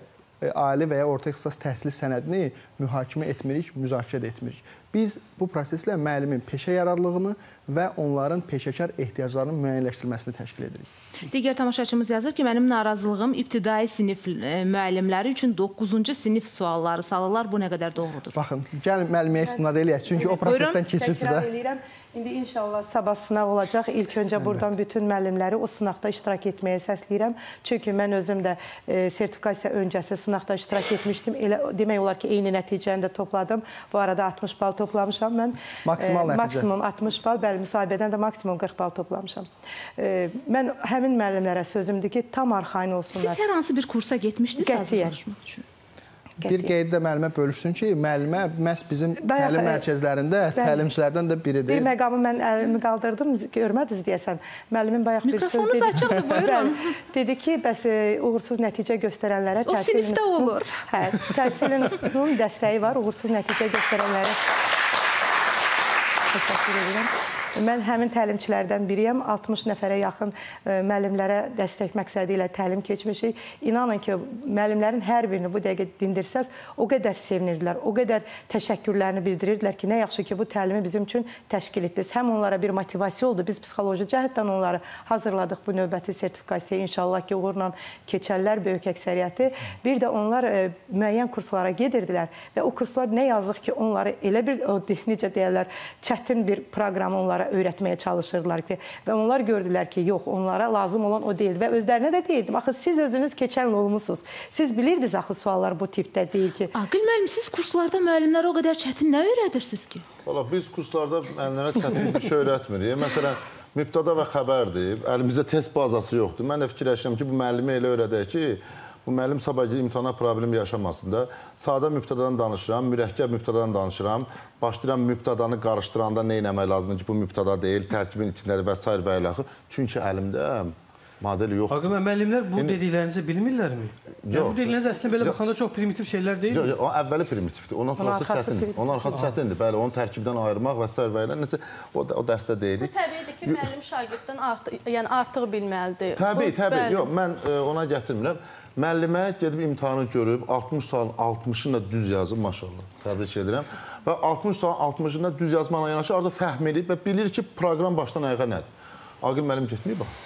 ali və ya orta ixtisas təhsili sənədini mühakimə etmirik, müzakirə də etmirik. Biz bu proseslə müəllimin peşə yararlılığını və onların peşəkar ehtiyaclarının müəyyənləşdirilməsini təşkil edirik. Digər tamaşaçımız yazır ki, mənim narazılığım ibtidai sinif e, müəllimləri üçün 9-cu sinif sualları salırlar. Bu nə qədər doğrudur? Baxın, gəlin müəlliməyə istinad eləyək, çünki o prosesdən Təkrar də. eləyirəm. İndi inşallah sabah sınaq olacaq. İlk öncə buradan bütün müəllimləri o sınaqda iştirak etməyə səsləyirəm. Çünki mən özüm də e, sertifikasiya öncəsi sınaqda iştirak etmişdim. Elə demək olar ki, eyni nəticəni də topladım. Bu arada 60 bal toplamışam mən. Maksimal nəticə. Maksimum 60 bal, bəli, müsahibədən də maksimum 40 bal toplamışam. E, mən həmin müəllimlərə sözümdür ki, tam arxayın olsunlar. Siz hər hansı bir kursa getmişdiniz Qətiyyən. Üçün? Bir qeyddə müəllimə bölüşsün ki, müəllimə məhz bizim Bayaq, təlim mərkəzlərində bəli. təlimçilərdən də Bir biridir. məqamı mən əlimi qaldırdım, görmədiniz deyəsən. Müəllimin bayaq bir söz Mikrofonunuz dedi. açıqdır, buyurun. Dedi ki, bəs e, uğursuz nəticə göstərənlərə O təhsil sinifdə institutunun- olur. Hə, təhsil institutunun dəstəyi var, uğursuz nəticə göstərənlərə. Təşəkkür edirəm. Mən həmin təlimçilərdən biriyəm. 60 nəfərə yaxın e, müəllimlərə dəstək məqsədi ilə təlim keçmişik. İnanın ki, müəllimlərin hər birini bu dəqiqə dindirsəz, o qədər sevinirdilər, o qədər təşəkkürlərini bildirirdilər ki, nə yaxşı ki, bu təlimi bizim üçün təşkil etdiniz. Həm onlara bir motivasiya oldu. Biz psixoloji cəhətdən onları hazırladıq bu növbəti sertifikasiyaya. İnşallah ki, uğurla keçərlər böyük əksəriyyəti. Bir də onlar e, müəyyən kurslara gedirdilər və o kurslar nə yazıq ki, onları elə bir o necə deyirlər, çətin bir proqramı onlara öyrətməyə çalışırdılar ki, və onlar gördülər ki, yox, onlara lazım olan o deyil və özlərinə də deyirdim. Axı siz özünüz keçən il olmusunuz. Siz bilirdiniz axı suallar bu tipdə deyil ki. Aqil müəllim, siz kurslarda müəllimlərə o qədər çətin nə öyrədirsiniz ki? Valla biz kurslarda müəllimlərə çətin bir şey öyrətmirik. Məsələn, mübtəda və xəbərdir. Əlimizdə test bazası yoxdur. Mən də fikirləşirəm ki, bu müəllimi elə öyrədək ki, bu müəllim sabah gedib imtahana problem yaşamasın da. Sadə mübtədadan danışıram, mürəkkəb mübtədadan danışıram. Başlayıram mübtədanı qarışdıranda nə etmək lazımdır ki, bu mübtəda deyil, tərkibin içindədir və s. və ilə axır. Çünki əlimdə model yoxdur. Haqqı müəllimlər bu İndi- dediklərinizi bilmirlərmi? Yəni Yox. bu dedikləriniz əslində belə baxanda çox primitiv şeylər deyil. Yox, yox, o əvvəli primitivdir. Ondan sonrası çətindir. Onun arxası çətindir. Bəli, onu tərkibdən ayırmaq və s. və ilə necə o o dərsdə deyilik. Təbiidir ki, müəllim şagirddən artıq, yəni artıq bilməlidir. Təbii, Bu, təbii. bəli. Yox, mən e, ona gətirmirəm. Müəllimə gedib imtahanı görüb 60 sualın 60-ını da düz yazıb maşallah. Təbrik edirəm. Və 60 sualın 60-ını da düz yazmaqla yanaşı orada fəhm edib və bilir ki, proqram başdan ayağa nədir. Aqil müəllim getməyib bax.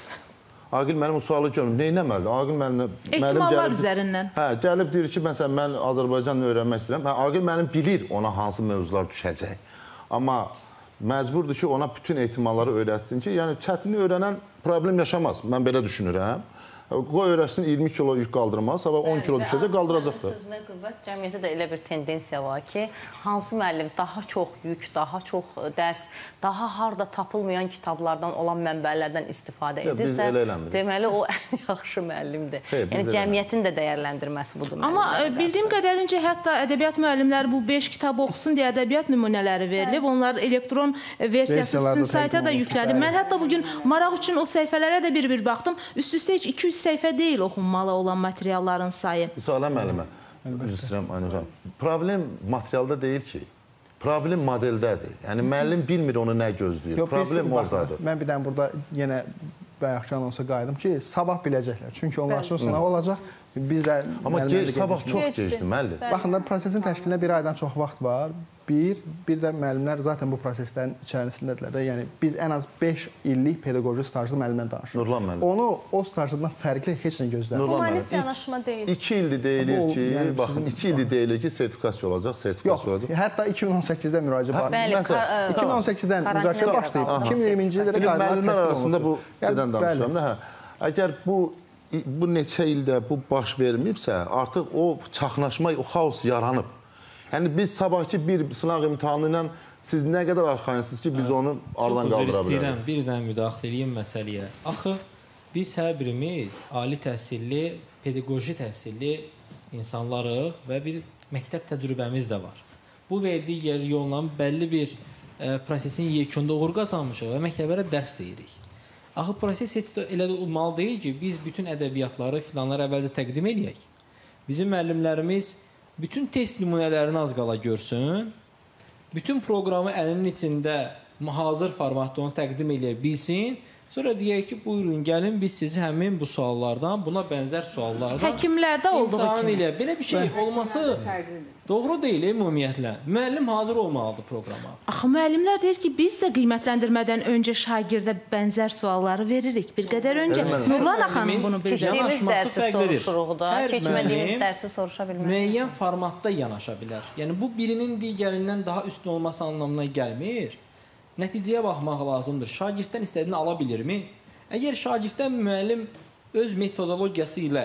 Aqil müəllim o sualı görmür. Nə etməlidir? Aqil müəllim Ehtimallar üzərindən. Hə, gəlib deyir ki, məsələn mən Azərbaycanla öyrənmək istəyirəm. Hə, Aqil müəllim bilir ona hansı mövzular düşəcək. Amma məcburdur ki, ona bütün ehtimalları öyrətsin ki, yəni çətini öyrənən problem yaşamaz. Mən belə düşünürəm. Qoy öyrətsin 20 kilo yük qaldırmaz, sabah 10 kilo düşəcək, qaldıracaq da. Sözünə qüvvət, cəmiyyətdə də elə bir tendensiya var ki, hansı müəllim daha çox yük, daha çox dərs, daha harda tapılmayan kitablardan olan mənbələrdən istifadə edirsə, elə deməli o ən yaxşı müəllimdir. Biz yəni elə cəmiyyətin də dəyərləndirməsi budur. Amma e, bildiyim qədərincə hətta ədəbiyyat müəllimləri bu 5 kitab oxusun deyə ədəbiyyat nümunələri verilib. Onlar elektron versiyası sizin sayta da yüklənib. Mən hətta bu gün maraq üçün o səhifələrə də bir-bir baxdım. Üst-üstə heç 200 səhifə deyil oxunmalı olan materialların sayı. Misalə müəllimə. Üzr istəyirəm Aynur xanım. Problem materialda deyil ki. Problem modeldədir. Yəni müəllim bilmir onu nə gözləyir. Yox, Problem biz- baxın, ordadır. Mən bir dənə burada yenə bayaqki anonsa qayıdım ki, sabah biləcəklər. Çünki onlar üçün sınaq olacaq. Biz də Amma gec, sabah çox Gecdir. müəllim. Baxın da prosesin təşkilinə bir aydan çox vaxt var. Bir, bir də müəllimlər zaten bu proseslərin içərisindədirlər də. Yəni biz ən az 5 illik pedaqoji stajlı müəllimdən danışırıq. Nurlan müəllim. Onu o stajdan fərqli heç nə gözləmir. Nurlan Humanist yanaşma deyil. 2 ildir deyilir Bu, ki, yəni baxın sizin- 2 ildir deyilir ki, sertifikasiya olacaq, Yox, sertifikasiya olacaq. hətta 2018-də müraciət var. Bəli, Məsələn, ə, 2018-dən karantinə müzakirə başlayıb. qaldı. 2020-ci ildə müəllimlər arasında bu şeydən danışıram. bəli. Hə. Əgər bu bu neçə ildə bu baş verməyibsə, artıq o çaxnaşma, o xaos yaranıb. Yəni biz sabahki bir sınaq imtahanı ilə siz nə qədər arxayınsınız ki, biz onu aradan qaldıra istəyirəm, bilərik. bir dənə müdaxilə edeyim məsələyə. Axı biz hər birimiz ali təhsilli, pedaqoji təhsilli insanlarıq və bir məktəb təcrübəmiz də var. Bu verdiyi yer yolla bəlli bir ə, prosesin yekunda uğur qazanmışıq və məktəblərə dərs deyirik. Axı proses heç də elə olmalı deyil ki, biz bütün ədəbiyyatları filanlara əvvəlcə təqdim eləyək. Bizim müəllimlərimiz bütün test nümunələrini az qala görsün, bütün proqramı əlinin içində hazır formatda onu təqdim eləyə bilsin. Sonra deyək ki, buyurun gəlin biz sizi həmin bu suallardan, buna bənzər suallardan Həkimlərdə olduğu kimi. elə. Belə bir şey olması doğru deyil e, ümumiyyətlə. Müəllim hazır olmalıdır proqrama. Axı müəllimlər deyir ki, biz də qiymətləndirmədən öncə şagirdə bənzər sualları veririk. Bir qədər öncə. Nurlan xanım bunu bildirir. keçdiyi- Keçdiyimiz Yanaşması dərsi fərqlidir. soruşuruq da, Hər keçmədiyimiz dərsi soruşa bilmərik. müəyyən formatda yanaşa bilər. Yəni bu birinin digərindən daha üstün olması anlamına gəlmir. Nəticəyə baxmaq lazımdır. Şagirddən istədiyini ala bilirmi? Əgər şagirddən müəllim öz metodologiyası ilə,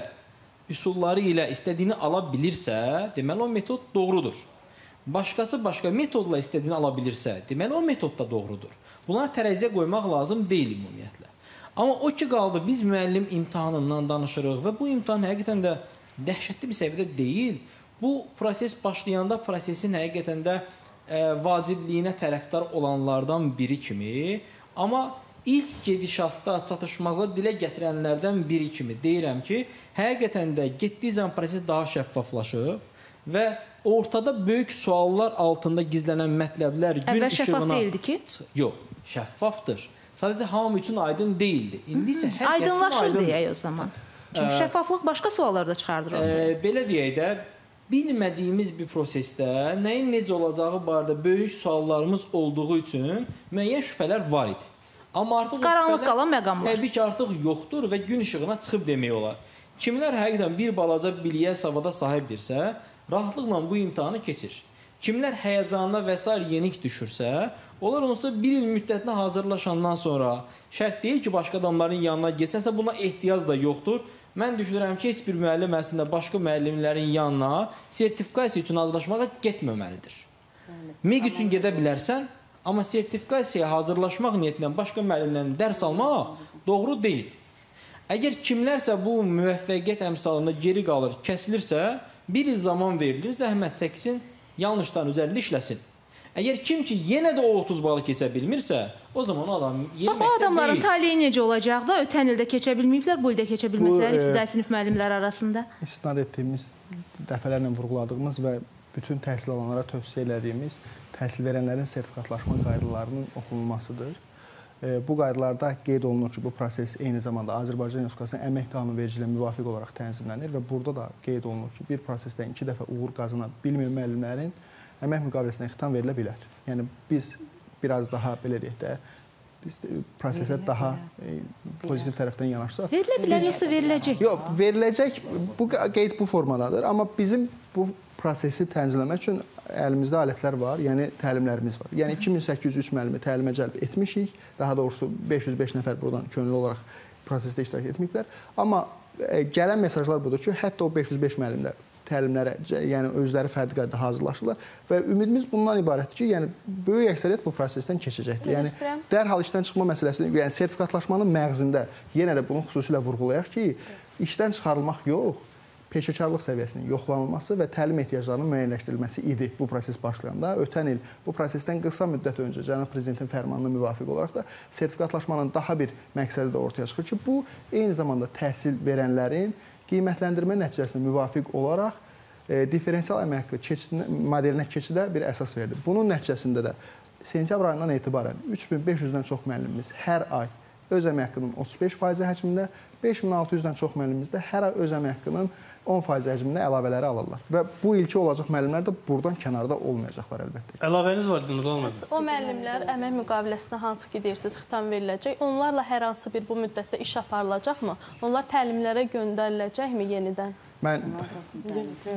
üsulları ilə istədiyini ala bilirsə, deməli o metod doğrudur. Başqası başqa metodla istədiyini ala bilirsə, deməli o metod da doğrudur. Bunları tərəziyə qoymaq lazım deyil ümumiyyətlə. Amma o ki qaldı biz müəllim imtahanından danışırıq və bu imtahan həqiqətən də dəhşətli bir səviyyədə deyil. Bu proses başlayanda prosesin həqiqətən də vacibliyinə tərəfdar olanlardan biri kimi, amma ilk gedişatda çatışmazlığı dilə gətirənlərdən biri kimi deyirəm ki, həqiqətən də zaman proses daha şəffaflaşıb və ortada böyük suallar altında gizlənən mətləblər gün Əvvəl şəffaf işığına deyildi ki? Yox, şəffafdır. Sadəcə hamı üçün aydın deyildi. İndi isə hər kəs Aydınlaşır deyək o zaman. Çünki şəffaflıq başqa suallar da çıxardır. ortaya. Ə, belə deyək də bilmədiyimiz bir prosesdə nəyin necə olacağı barədə böyük suallarımız olduğu üçün müəyyən şübhələr var idi. Amma artıq Qaranlıq qalan məqamlar. Təbii ki, artıq yoxdur və gün işığına çıxıb demək olar. Kimlər həqiqətən bir balaca biliyə, savada sahibdirsə, rahatlıqla bu imtahanı keçir. Kimlər həyəcanına və s. yenik düşürsə, onlar onsuz bir il müddətinə hazırlaşandan sonra şərt deyil ki, başqa adamların yanına getsə, buna ehtiyac da yoxdur. Mən düşünürəm ki, heç bir müəllim əslində başqa müəllimlərin yanına sertifikasiya üçün hazırlaşmağa getməməlidir. MEQ üçün gedə bilərsən, amma sertifikasiyaya hazırlaşmaq niyyətilə başqa müəllimdən dərs almaq doğru deyil. Əgər kimlərsə bu müvəffəqiyyət əmsalında geri qalır, kəsilirsə, bir il zaman verilir, zəhmət çəksin, yanlışdan üzərində işləsin. Əgər kim ki yenə də o 30 balı keçə bilmirsə, o zaman o adam yeni Bax, o adamların deyil. taleyi necə olacaq da ötən ildə keçə bilməyiblər, bu ildə keçə bilməsələr e, ibtidai sinif müəllimləri arasında. istinad etdiyimiz, dəfələrlə vurğuladığımız və bütün təhsil alanlara tövsiyə elədiyimiz təhsil verənlərin sertifikatlaşma qaydalarının oxunulmasıdır. E, Bu qaydalarda qeyd olunur ki, bu proses eyni zamanda Azərbaycan Respublikasının əmək qanunvericiliyi ilə müvafiq olaraq tənzimlənir və burada da qeyd olunur ki, bir prosesdən iki dəfə uğur qazana bilməyən müəllimlərin əmək müqaviləsinə xitam verilə bilər. Yəni biz biraz daha belə deyək də biz də prosesə daha e, pozitiv tərəfdən yanaşsaq Verilə bilər yoxsa veriləcək? Yox, veriləcək bu qeyd bu formadadır, amma bizim bu prosesi tənzimləmək üçün əlimizdə alətlər var, yəni təlimlərimiz var. Yəni 2803 müəllimi təlimə cəlb etmişik. Daha doğrusu 505 nəfər buradan könüllü olaraq prosesdə iştirak etməyiblər. Amma e, gələn mesajlar budur ki, hətta o 505 müəllim də təlimlərə, yəni özləri fərdi qaydada hazırlaşırlar və ümidimiz bundan ibarətdir ki, yəni böyük əksəriyyət bu prosesdən keçəcəkdir. Yəni dərhal işdən çıxma məsələsini, yəni sertifikatlaşmanın məğzində yenə də bunu xüsusilə vurğulayaq ki, işdən çıxarılmaq yox, peşəkarlıq səviyyəsinin yoxlanılması və təlim ehtiyaclarının müəyyənləşdirilməsi idi bu proses başlayanda. Ötən il bu prosesdən qısa müddət öncə cənab prezidentin fərmanına müvafiq olaraq da sertifikatlaşmanın daha bir məqsədi də ortaya çıxır ki, bu eyni zamanda təhsil verənlərin qiymətləndirmə nəticəsinə müvafiq olaraq e, differensial əmək haqqı keçidinə, modelinə keçidə bir əsas verdi. Bunun nəticəsində də sentyabr ayından etibarən 3500-dən çox müəllimimiz hər ay öz əmək haqqının 35% həcmində, 5600-dən çox müəllimimizdə hər ay öz əmək haqqının 10% həcmində əlavələri alırlar. Və bu ilki olacaq müəllimlər də buradan kənarda olmayacaqlar əlbəttə. Əlavəniz var Nurlan müəllim. O müəllimlər əmək müqaviləsinə hansı ki deyirsiniz xitam veriləcək, onlarla hər hansı bir bu müddətdə iş aparılacaqmı? Onlar təlimlərə göndəriləcəkmi yenidən? Mən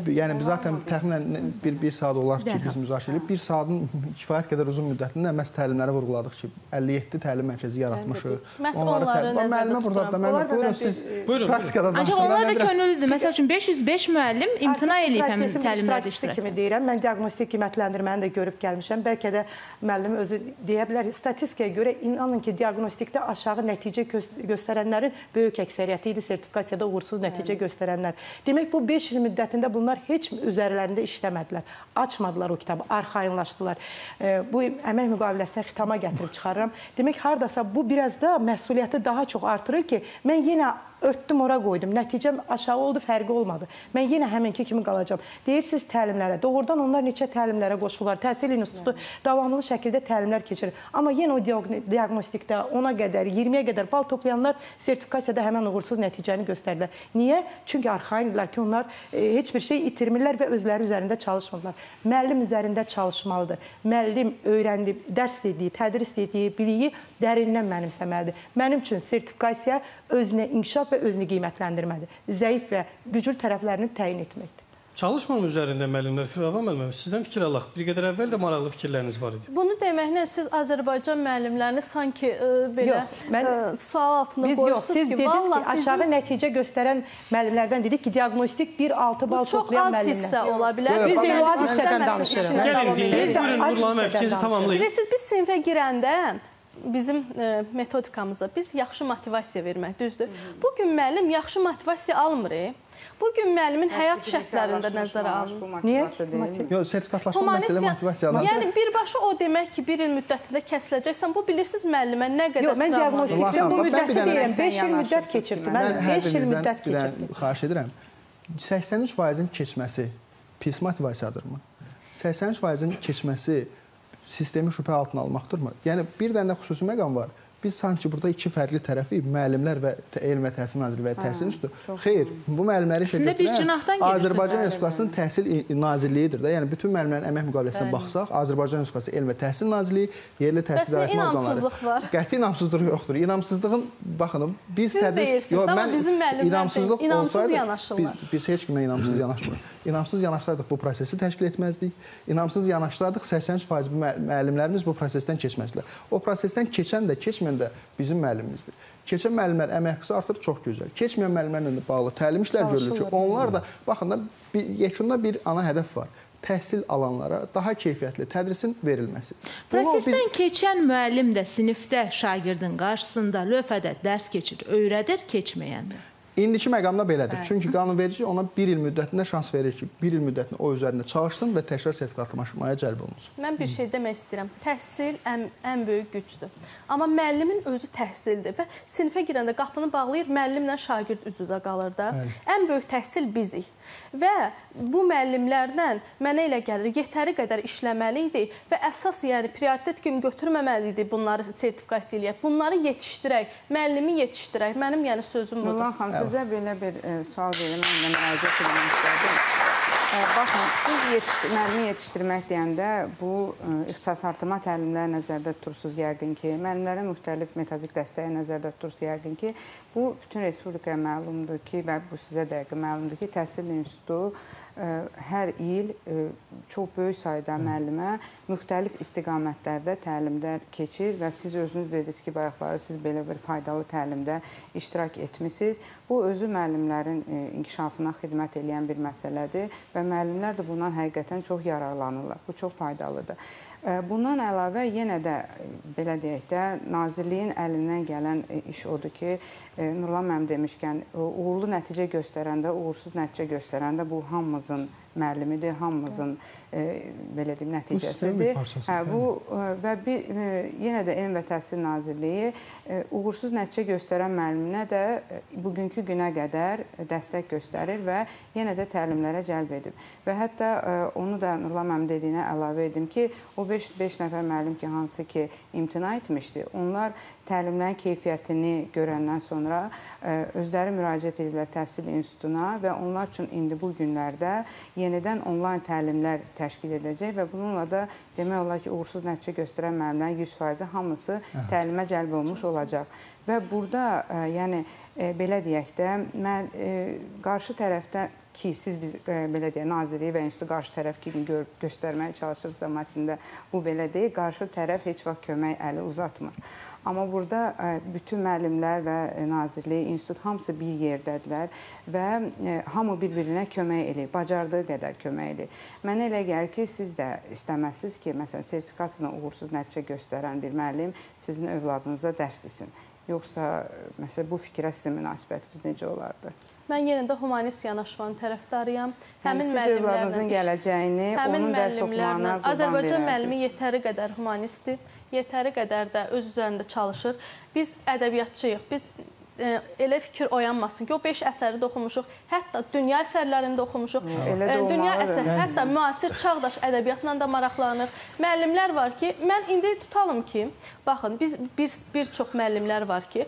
yəni biz zaten təxminən bir, bir saat olar ki, biz müzakirə edib, bir saatın kifayət qədər uzun müddətində məhz təlimlərə vurğuladıq ki, 57 təlim mərkəzi yaratmışıq. Məhz onları təlim- müəllimə burada da müəllimə buyurun siz Buyurun, praktikadan Ancaq danışın. onlar Mən da könüllüdür. Məsəl üçün 505 müəllim imtina eləyib həmin təlimlərdə iştirak. kimi deyirəm. Mən diaqnostik qiymətləndirməni də görüb gəlmişəm. Bəlkə də müəllim özü deyə bilər. Statistikaya görə inanın ki, diaqnostikdə aşağı nəticə gö- göstərənlərin böyük əksəriyyəti idi sertifikasiyada uğursuz nəticə göstərənlər. Demək bu 5 il müddətində bunlar heç üzərlərində işləmədilər. Açmadılar o kitabı, arxayınlaşdılar. E, Bu əmək müqaviləsinə xitama gətirib çıxarıram. Demək hardasa bu biraz da məsuliyyəti daha çox artırır ki, mən yenə örtdüm ora qoydum. Nəticəm aşağı oldu, fərqi olmadı. Mən yenə həminki kimi qalacağam. Deyirsiniz təlimlərə. Doğrudan onlar neçə təlimlərə qoşulurlar. Təhsil institutu davamlı şəkildə təlimlər keçirir. Amma yenə o diaqn- diaqnostikdə 10-a qədər, 20-yə qədər bal toplayanlar sertifikasiyada həmin uğursuz nəticəni göstərdilər. Niyə? Çünki arxayındılar ki, onlar e, heç bir şey itirmirlər və özləri üzərində çalışmırlar. Müəllim üzərində çalışmalıdır. Müəllim öyrəndi, dərs dediyi, tədris dediyi biliyi dərindən mənimsəməlidir. Mənim üçün sertifikasiya özünə inkişaf və özünü qiymətləndirmədir. Zəif və güclü tərəflərini təyin etməkdir. Çalışmam üzərində müəllimlər, Firava müəllim, sizdən fikir alaq. Bir qədər əvvəl də maraqlı fikirləriniz var idi. Bunu deməklə siz Azərbaycan müəllimlərini sanki ə, belə Yox, mən- ə, sual altında qoyursunuz siz ki, dediniz ki, vallah aşağı bizim nəticə göstərən müəllimlərdən dedik ki, diaqnostik 1-6 bal bu çox toplayan az müəllimlər. hissə ola bilər. Biz də o az hissədən danışırıq. Gəlin də Buyurun az Nurlan müəllim, hissədən fikrinizi tamamlayın. Bilirsiniz, biz sinfə girəndə bizim e, metodikamızda biz yaxşı motivasiya vermək, düzdür? Bu gün müəllim yaxşı motivasiya almır. e. Bu gün müəllimin həyat şərtlərində nəzərə alınır. Niyə? Yox, sertifikatlaşma məsələ ya- motivasiyadan. Yəni birbaşa o demək ki, bir il müddətində kəsiləcəksən. Bu bilirsiniz müəllimə nə qədər Yox, mən travma diaqnostikdə bu müddəti deyirəm. 5 il müddət Yanaşırsınız keçirdi. ki, Mən Mən hər 5 il müddət keçirdim. xahiş edirəm. 83%-in keçməsi pis motivasiyadırmı? 83%-in keçməsi sistemi şübhə altına almaqdırmı? Yəni bir dənə də xüsusi məqam var. Biz sanki burada iki fərqli tərəfi müəllimlər və Elm və Təhsil Nazirliyi və Təhsil İnstitutu. Xeyr, bu müəllimləri işə götürən. Azərbaycan Bəli, Respublikasının Təhsil Nazirliyidir də. Yəni bütün müəllimlərin əmək müqaviləsinə baxsaq, Azərbaycan Respublikası Elm və Təhsil Nazirliyi, yerli təhsil idarəetmə orqanları. Qəti inamsızlıq yoxdur. İnamsızlığın baxın, biz Siz tədris deyirsiniz, amma bizim müəllimlər inamsızlıq olsaydı. Biz, biz heç kimə inamsız yanaşmırıq. İnamsız yanaşsaydıq bu prosesi təşkil etməzdik. İnamsız yanaşsaydıq 83% bu müəll- müəllimlərimiz bu prosesdən keçməzdilər. O prosesdən keçən də, keçməyən də bizim müəllimimizdir. Keçən müəllimlər əmək haqqısı artır, çox gözəl. Keçməyən müəllimlərlə də bağlı təlim işlər görülür ki, onlar da baxın da bir, yekunda bir ana hədəf var. Təhsil alanlara daha keyfiyyətli tədrisin verilməsi. Bunu biz- Prosesdən keçən müəllim də sinifdə şagirdin qarşısında lövhədə dərs keçir, öyrədir, keçməyəndə. İndiki məqamda belədir. Çünki qanunverici ona 1 il müddətində şans verir ki, 1 il müddətində o üzərində çalışsın və təkrar sertifikatlaşmaya cəlb olunsun. Mən bir şey demək istəyirəm. Təhsil ən, ən böyük gücdür. Amma müəllimin özü təhsildir və sinifə girəndə qapını bağlayır, müəllimlə şagird üz-üzə qalır da. Bəli. Ən böyük təhsil bizik. Və bu müəllimlərdən mənə elə gəlir, yetəri qədər işləməli idi və əsas yəni prioritet kimi götürməməli idi bunları sertifikasiya eləyək. Bunları yetişdirək, müəllimi yetişdirək. Mənim yəni sözüm budur. Nurlan xanım, sizə belə bir e, sual verim, mən müraciət etmək istədim. Baxın, siz yetiş müəllimi yetişdirmək deyəndə bu ixtisas artırma təlimləri nəzərdə tutursunuz yəqin ki, müəllimlərə müxtəlif metodik dəstəyi nəzərdə tutursunuz yəqin ki, bu bütün respublikaya məlumdur ki, və bu sizə dəqiq məlumdur ki, Təhsil İnstitutu hər il ə, çox böyük sayda müəllimə müxtəlif istiqamətlərdə təlimlər keçir və siz özünüz dediniz ki, bayaqları siz belə bir faydalı təlimdə iştirak etmisiniz. Bu özü müəllimlərin ə, inkişafına xidmət edən bir məsələdir və müəllimlər də bundan həqiqətən çox yararlanırlar. Bu çox faydalıdır. Bundan əlavə yenə də ə, belə deyək də nazirliyin əlindən gələn iş odur ki, Nurlan müəllim demişkən ə, uğurlu nəticə göstərəndə, uğursuz nəticə göstərəndə bu hamımızın müəllimidir, hamımızın e, belə deyim nəticəsidir. parçasıdır, Hə, bu e, və bir e, yenə də Elm və Təhsil Nazirliyi e, uğursuz nəticə göstərən müəlliminə də e, bugünkü günə qədər dəstək göstərir və yenə də təlimlərə cəlb edib. Və hətta e, onu da Nurlan müəllim dediyinə əlavə edim ki, o 5 5 nəfər müəllim ki, hansı ki imtina etmişdi, onlar təlimlərin keyfiyyətini görəndən sonra ə, özləri müraciət ediblər təhsil institutuna və onlar üçün indi bu günlərdə yenidən onlayn təlimlər təşkil ediləcək və bununla da demək olar ki, uğursuz nəticə göstərən müəllimlərin 100% hamısı təlimə cəlb olunmuş olacaq. Və burada ə, yəni ə, belə deyək də, mən qarşı tərəfdən ki, siz biz ə, belə deyək, Nazirliyi və institut qarşı tərəf kimi gör, göstərməyə çalışırsınız, amma əslində bu belə deyil. Qarşı tərəf heç vaxt kömək əli uzatmır. Amma burada ə, bütün müəllimlər və ə, Nazirlik, institut hamısı bir yerdədirlər və ə, hamı bir-birinə kömək eləyir, bacardığı qədər kömək eləyir. Mənə elə gəlir ki, siz də istəməzsiniz ki, məsələn, sertifikasiyada uğursuz nəticə göstərən bir müəllim sizin övladınıza dərs desin. Yoxsa məsələn bu fikrə sizin münasibətiniz necə olardı? Mən yenə də humanist yanaşmanın tərəfdarıyam. Həmin siz övladınızın gələcəyini, həmin onun dərs oxumağına Azərbaycan müəllimi yetəri qədər humanistdir, yetəri qədər də öz üzərində çalışır. Biz ədəbiyyatçıyıq. Biz e, elə fikir oyanmasın ki, o 5 əsəri də oxumuşuq, hətta dünya əsərlərini də oxumuşuq. Elə də E, dünya olmalıdır. əsər, hətta müasir çağdaş ədəbiyyatla da maraqlanırıq. Müəllimlər var ki, mən indi tutalım ki, baxın, biz bir bir çox müəllimlər var ki,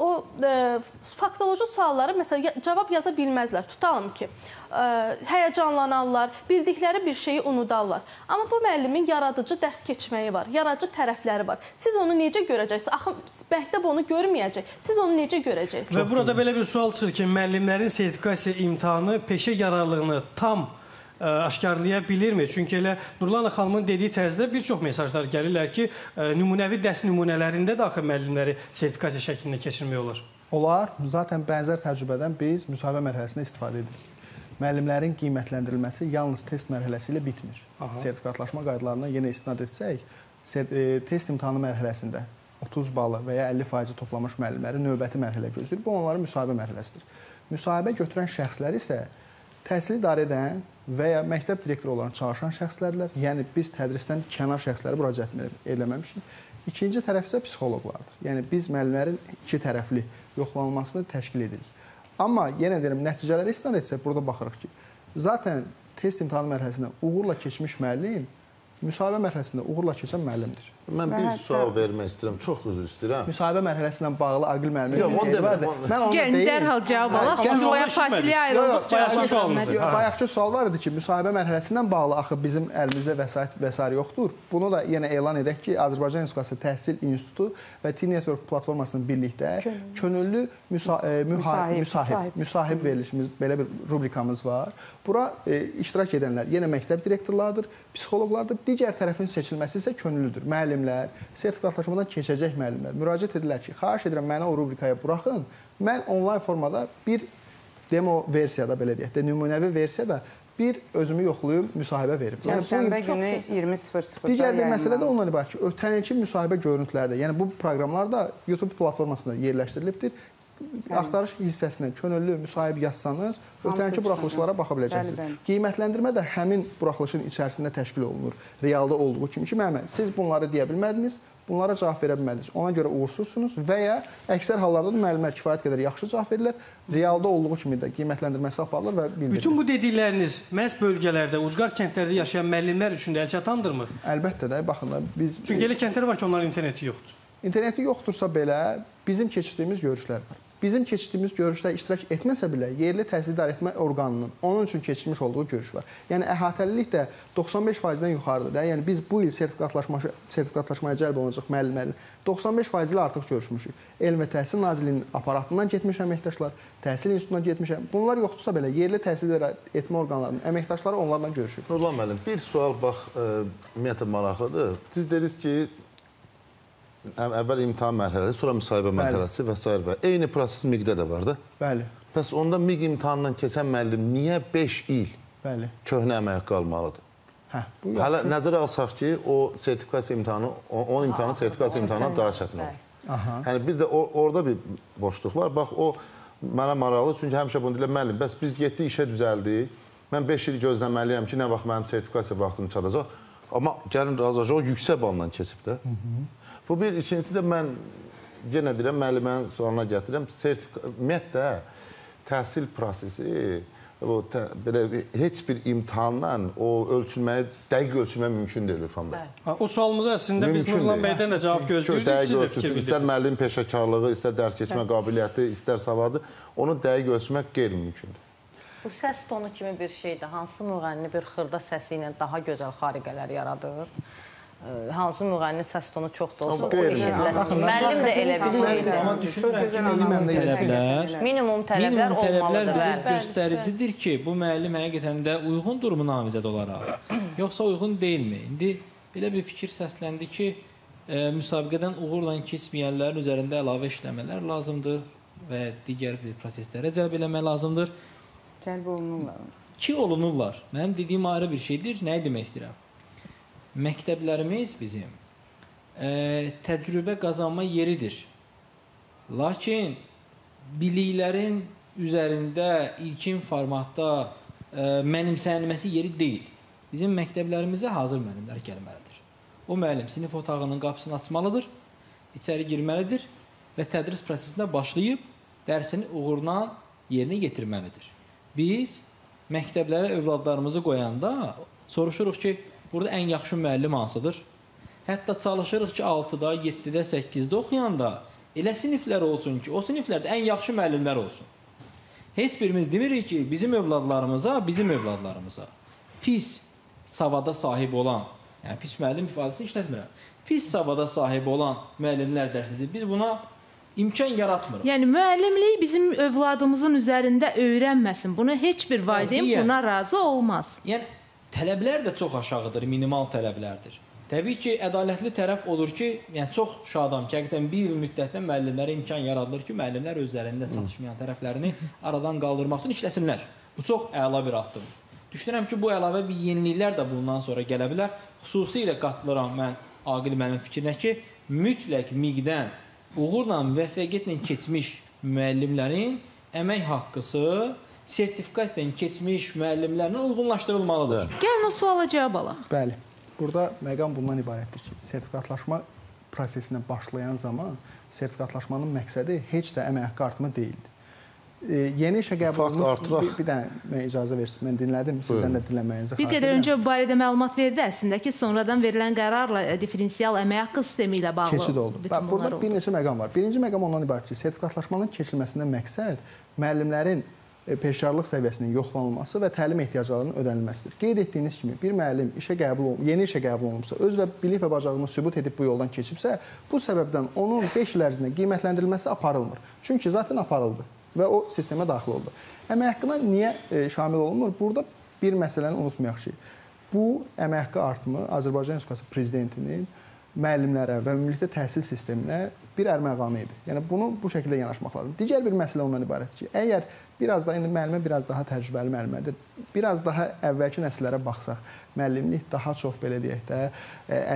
o e, faktoloji sualları məsələn cavab yaza bilməzlər. Tutalım ki, həyəcanlanarlar, bildikləri bir şeyi unudarlar. Amma bu müəllimin yaradıcı dərs keçməyi var, yaradıcı tərəfləri var. Siz onu necə görəcəksiniz? Axı məktəb onu görməyəcək. Siz onu necə görəcəksiniz? Və burada belə bir sual çıxır ki, müəllimlərin sertifikasiya imtahanı peşə yararlılığını tam ə, aşkarlaya bilirmi? Çünki elə Nurlana xanımın dediyi tərzdə bir çox mesajlar gəlirlər ki, ə, nümunəvi dərs nümunələrində də axı müəllimləri sertifikasiya şəklində keçirmək olar. Olar. Zaten bənzər təcrübədən biz müsahibə mərhələsində istifadə edirik. Müəllimlərin qiymətləndirilməsi yalnız test mərhələsi ilə bitmir. Aha. Sertifikatlaşma qaydalarına yenə istinad etsək, e, test imtahanı mərhələsində 30 balı və ya 50% toplamış müəllimləri növbəti mərhələ gözləyir. Bu onların müsahibə mərhələsidir. Müsahibə götürən şəxslər isə təhsil idarə edən və ya məktəb direktoru olaraq çalışan şəxslərdir. Yəni biz tədrisdən kənar şəxslərə müraciət eləməmişik. İkinci tərəf isə psixoloqlardır. Yəni biz müəllimlərin iki tərəfli yoxlanılmasını təşkil edirik. Amma yenə deyirəm, nəticələrə istinad etsək burada baxırıq ki, zaten test imtahanı mərhələsində uğurla keçmiş müəllim müsahibə mərhələsində uğurla keçən müəllimdir. Mən bir hətta- sual vermək istəyirəm. Çox üzr istəyirəm. Müsahibə mərhələsi ilə bağlı Aqil müəllimin Yox, onu demirəm, onu- Mən onu Gəlin deyim. dərhal cavab alaq. Onu oya eşitmədik. fasiləyə Yox, ayrıldıq bayaqki sualımız. Bayaqki sual var idi ki, müsahibə mərhələsindən bağlı axı bizim əlimizdə vəsait vəsair yoxdur. Bunu da yenə elan edək ki, Azərbaycan Respublikası Təhsil İnstitutu və T-Network platformasının birlikdə könüllü e, Müsahib, müsahib verilişimiz belə bir rubrikamız var. Bura e, iştirak edənlər yenə məktəb direktorlarıdır, psixoloqlardır. Digər tərəfin seçilməsi isə könüllüdür. Müəllimlər, sertifikatlaşmadan keçəcək müəllimlər müraciət edirlər ki, xahiş edirəm məni o rubrikaya buraxın. Mən onlayn formada bir demo versiyada belə deyək də, nümunəvi versiyada bir özümü yoxlayıb müsahibə verim. Çərşənbə bu günü 20:00-da Digər bir məsələ də ondan ibarət ki, ötən ilki müsahibə görüntüləri də, yəni bu proqramlar da YouTube platformasında yerləşdirilibdir. Axtarış hissəsinə könüllü müsahib yazsanız, ötənki buraxılışlara baxa Bəli, biləcəksiniz. bəli. Qiymətləndirmə də həmin buraxılışın içərisində təşkil olunur. Realda olduğu kimi ki, müəllim, siz bunları deyə bilmədiniz, bunlara cavab verə bilmədiniz. Ona görə uğursuzsunuz və ya əksər hallarda da müəllimlər kifayət qədər yaxşı cavab verirlər. Realda olduğu kimi də qiymətləndirməsi aparılır və bildirilir. Bütün bu dedikləriniz məhz bölgələrdə, ucqar kəndlərdə yaşayan müəllimlər üçün də əlçatandırmı? Əlbəttə də baxın da biz Çünki elə kəndlər var ki, onların interneti yoxdur. İnterneti yoxdursa belə bizim keçirdiyimiz görüşlər var. Bizim keçirdiyimiz görüşdə iştirak etməsə belə yerli təhsil idarəetmə orqanının onun üçün keçirmiş olduğu görüş var. Yəni əhatəlilik də 95%-dən yuxarıdır da. Yəni biz bu il sertifikatlaşma sertifikatlaşmaya cəlb olunacaq müəllimlərin 95% ilə artıq görüşmüşük. Elm və Təhsil Nazirliyinin aparatından getmiş əməkdaşlar, Təhsil İnstitutundan getmişəm. Bunlar yoxdursa belə yerli təhsil idarəetmə orqanlarının əməkdaşları onlarla görüşüb. Nurlan müəllim, bir sual bax, ə, ümumiyyətlə maraqlıdır. Siz dediniz ki, əvvəl imtahan mərhələsi, sonra müsahibə mərhələsi və s. və eyni proses MİQ-də də var da. Bəli, Bəs onda MİQ imtahanından keçən müəllim niyə 5 il bəli. köhnə əmək qalmalıdır? Hə, bu Hələ yaxşı. nəzərə alsaq ki, o sertifikasiya imtahanı, o- onun imtahanı sertifikasiya imtahanından daha çətin olur. Aha. Yəni bir də o, orada bir boşluq var. Bax o mənə maraqlı çünki həmişə bunu deyirlər müəllim, bəs biz getdik işə düzəldik. Mən 5 il gözləməliyəm ki, nə vaxt mənim sertifikasiya vaxtım çatacaq. Amma gəlin razılaşaq, o yüksək balla keçib də. Bu bir, ikincisi də mən yenə deyirəm, müəllimənin sualına gətirirəm. Sertifika ümumiyyətlə təhsil prosesi o tə, belə bir- heç bir imtahanla o ölçülməyi dəqiq ölçülmək mümkün deyil İrfan bəy. Ha, O sualımıza əslində biz Mümkün Nurlan deyil. bəydən də cavab Çox gözləyirdik. dəqiq ölçülsün. İstər müəllim peşəkarlığı, istər dərs keçmə qabiliyyəti, istər savadı, onu dəqiq ölçmək qeyri-mümkündür. Bu səs tonu kimi bir şeydir. Hansı müğənni bir xırda səsi ilə daha gözəl xariqələr yaradır? Ə, Hansı müğənni səs tonu çox da olsa Amma o eşidiləsin. Müəllim də elə bir şeydir. Amma düşünürəm ki, minimum tələblər Minimum tələblər olmalıdır. bəli. göstəricidir ki, bu müəllim həqiqətən də uyğundurmu namizəd olaraq, yoxsa uyğun deyilmi? İndi belə bir fikir səsləndi ki, e, müsabiqədən uğurla keçməyənlərin üzərində əlavə işləmələr lazımdır və digər bir proseslərə cəlb eləmək lazımdır Cəlb olunurlar. ki, olunurlar. Mənim dediyim ayrı bir şeydir. Nə demək istəyirəm? Məktəblərimiz bizim e, təcrübə qazanma yeridir. Lakin biliklərin üzərində ilkin formatda e, mənimsənilməsi yeri deyil. Bizim məktəblərimizə hazır müəllimlər gəlməlidir. O müəllim sinif otağının qapısını açmalıdır, içəri girməlidir və tədris prosesinə başlayıb dərsini uğurla yerinə yetirməlidir. Biz məktəblərə övladlarımızı qoyanda soruşuruq ki, burada ən yaxşı müəllim hansıdır? Hətta çalışırıq ki, 6-da, 7-də, 8-də oxuyanda elə siniflər olsun ki, o siniflərdə ən yaxşı müəllimlər olsun. Heç birimiz demirik ki, bizim övladlarımıza, bizim övladlarımıza pis savada sahib olan, yəni pis müəllim ifadəsini işlətmirəm. Pis savada sahib olan müəllimlər dərsi biz buna imkan yaratmırıq. Yəni müəllimlik bizim övladımızın üzərində öyrənməsin. Bunu heç bir valideyn buna razı olmaz. Yəni tələblər də çox aşağıdır, minimal tələblərdir. Təbii ki, ədalətli tərəf odur ki, yəni çox şadam ki, həqiqətən 1 il müddətdə müəllimlərə imkan yaradılır ki, müəllimlər özlərində çatışmayan tərəflərini aradan qaldırmaq üçün işləsinlər. Bu çox əla bir addımdır. Düşünürəm ki, bu əlavə bir yeniliklər də bundan sonra gələ bilər. Xüsusilə qatılıram mən Aqil müəllim fikrinə ki, mütləq miqdən uğurla, müvəffəqiyyətlə keçmiş müəllimlərin əmək haqqısı sertifikasiyadan keçmiş müəllimlərlə uyğunlaşdırılmalıdır. Gəlin o suala cavab alaq. Bəli. Burada məqam bundan ibarətdir ki, sertifikatlaşma prosesinə başlayan zaman sertifikatlaşmanın məqsədi heç də əmək haqqı artımı deyildi. E, yeni işə qəbul olunmuş bir, bir dənə icazə versiniz. Mən dinlədim, sizdən də dinləməyinizi Bir xahiş qədər edirəm. öncə bu barədə məlumat verdi əslində ki, sonradan verilən qərarla e, diferensial əmək haqqı sistemi ilə bağlı keçid oldu. Bax, burada bir oldu. neçə məqam var. Birinci məqam ondan ibarət ki, sertifikatlaşmanın keçirilməsindən məqsəd müəllimlərin peşəkarlıq səviyyəsinin yoxlanılması və təlim ehtiyaclarının ödənilməsidir. Qeyd etdiyiniz kimi bir müəllim işə qəbul ol- yeni işə qəbul olunubsa, öz və bilik və bacarığını sübut edib bu yoldan keçibsə, bu səbəbdən onun 5 il ərzində qiymətləndirilməsi aparılmır. Çünki zaten aparıldı və o sistemə daxil oldu. Əmək haqqına niyə e, şamil olunmur? Burada bir məsələni unutmayaq ki, bu əmək haqqı artımı Azərbaycan Respublikası prezidentinin müəllimlərə və ümumilikdə təhsil sisteminə bir ərməğanı idi. Yəni bunu bu şəkildə yanaşmaq lazımdır. Digər bir məsələ ondan ibarətdir ki, əgər biraz da indi müəllimə biraz daha təcrübəli müəllimədir. Biraz daha əvvəlki nəsillərə baxsaq, müəllimlik daha çox belə deyək də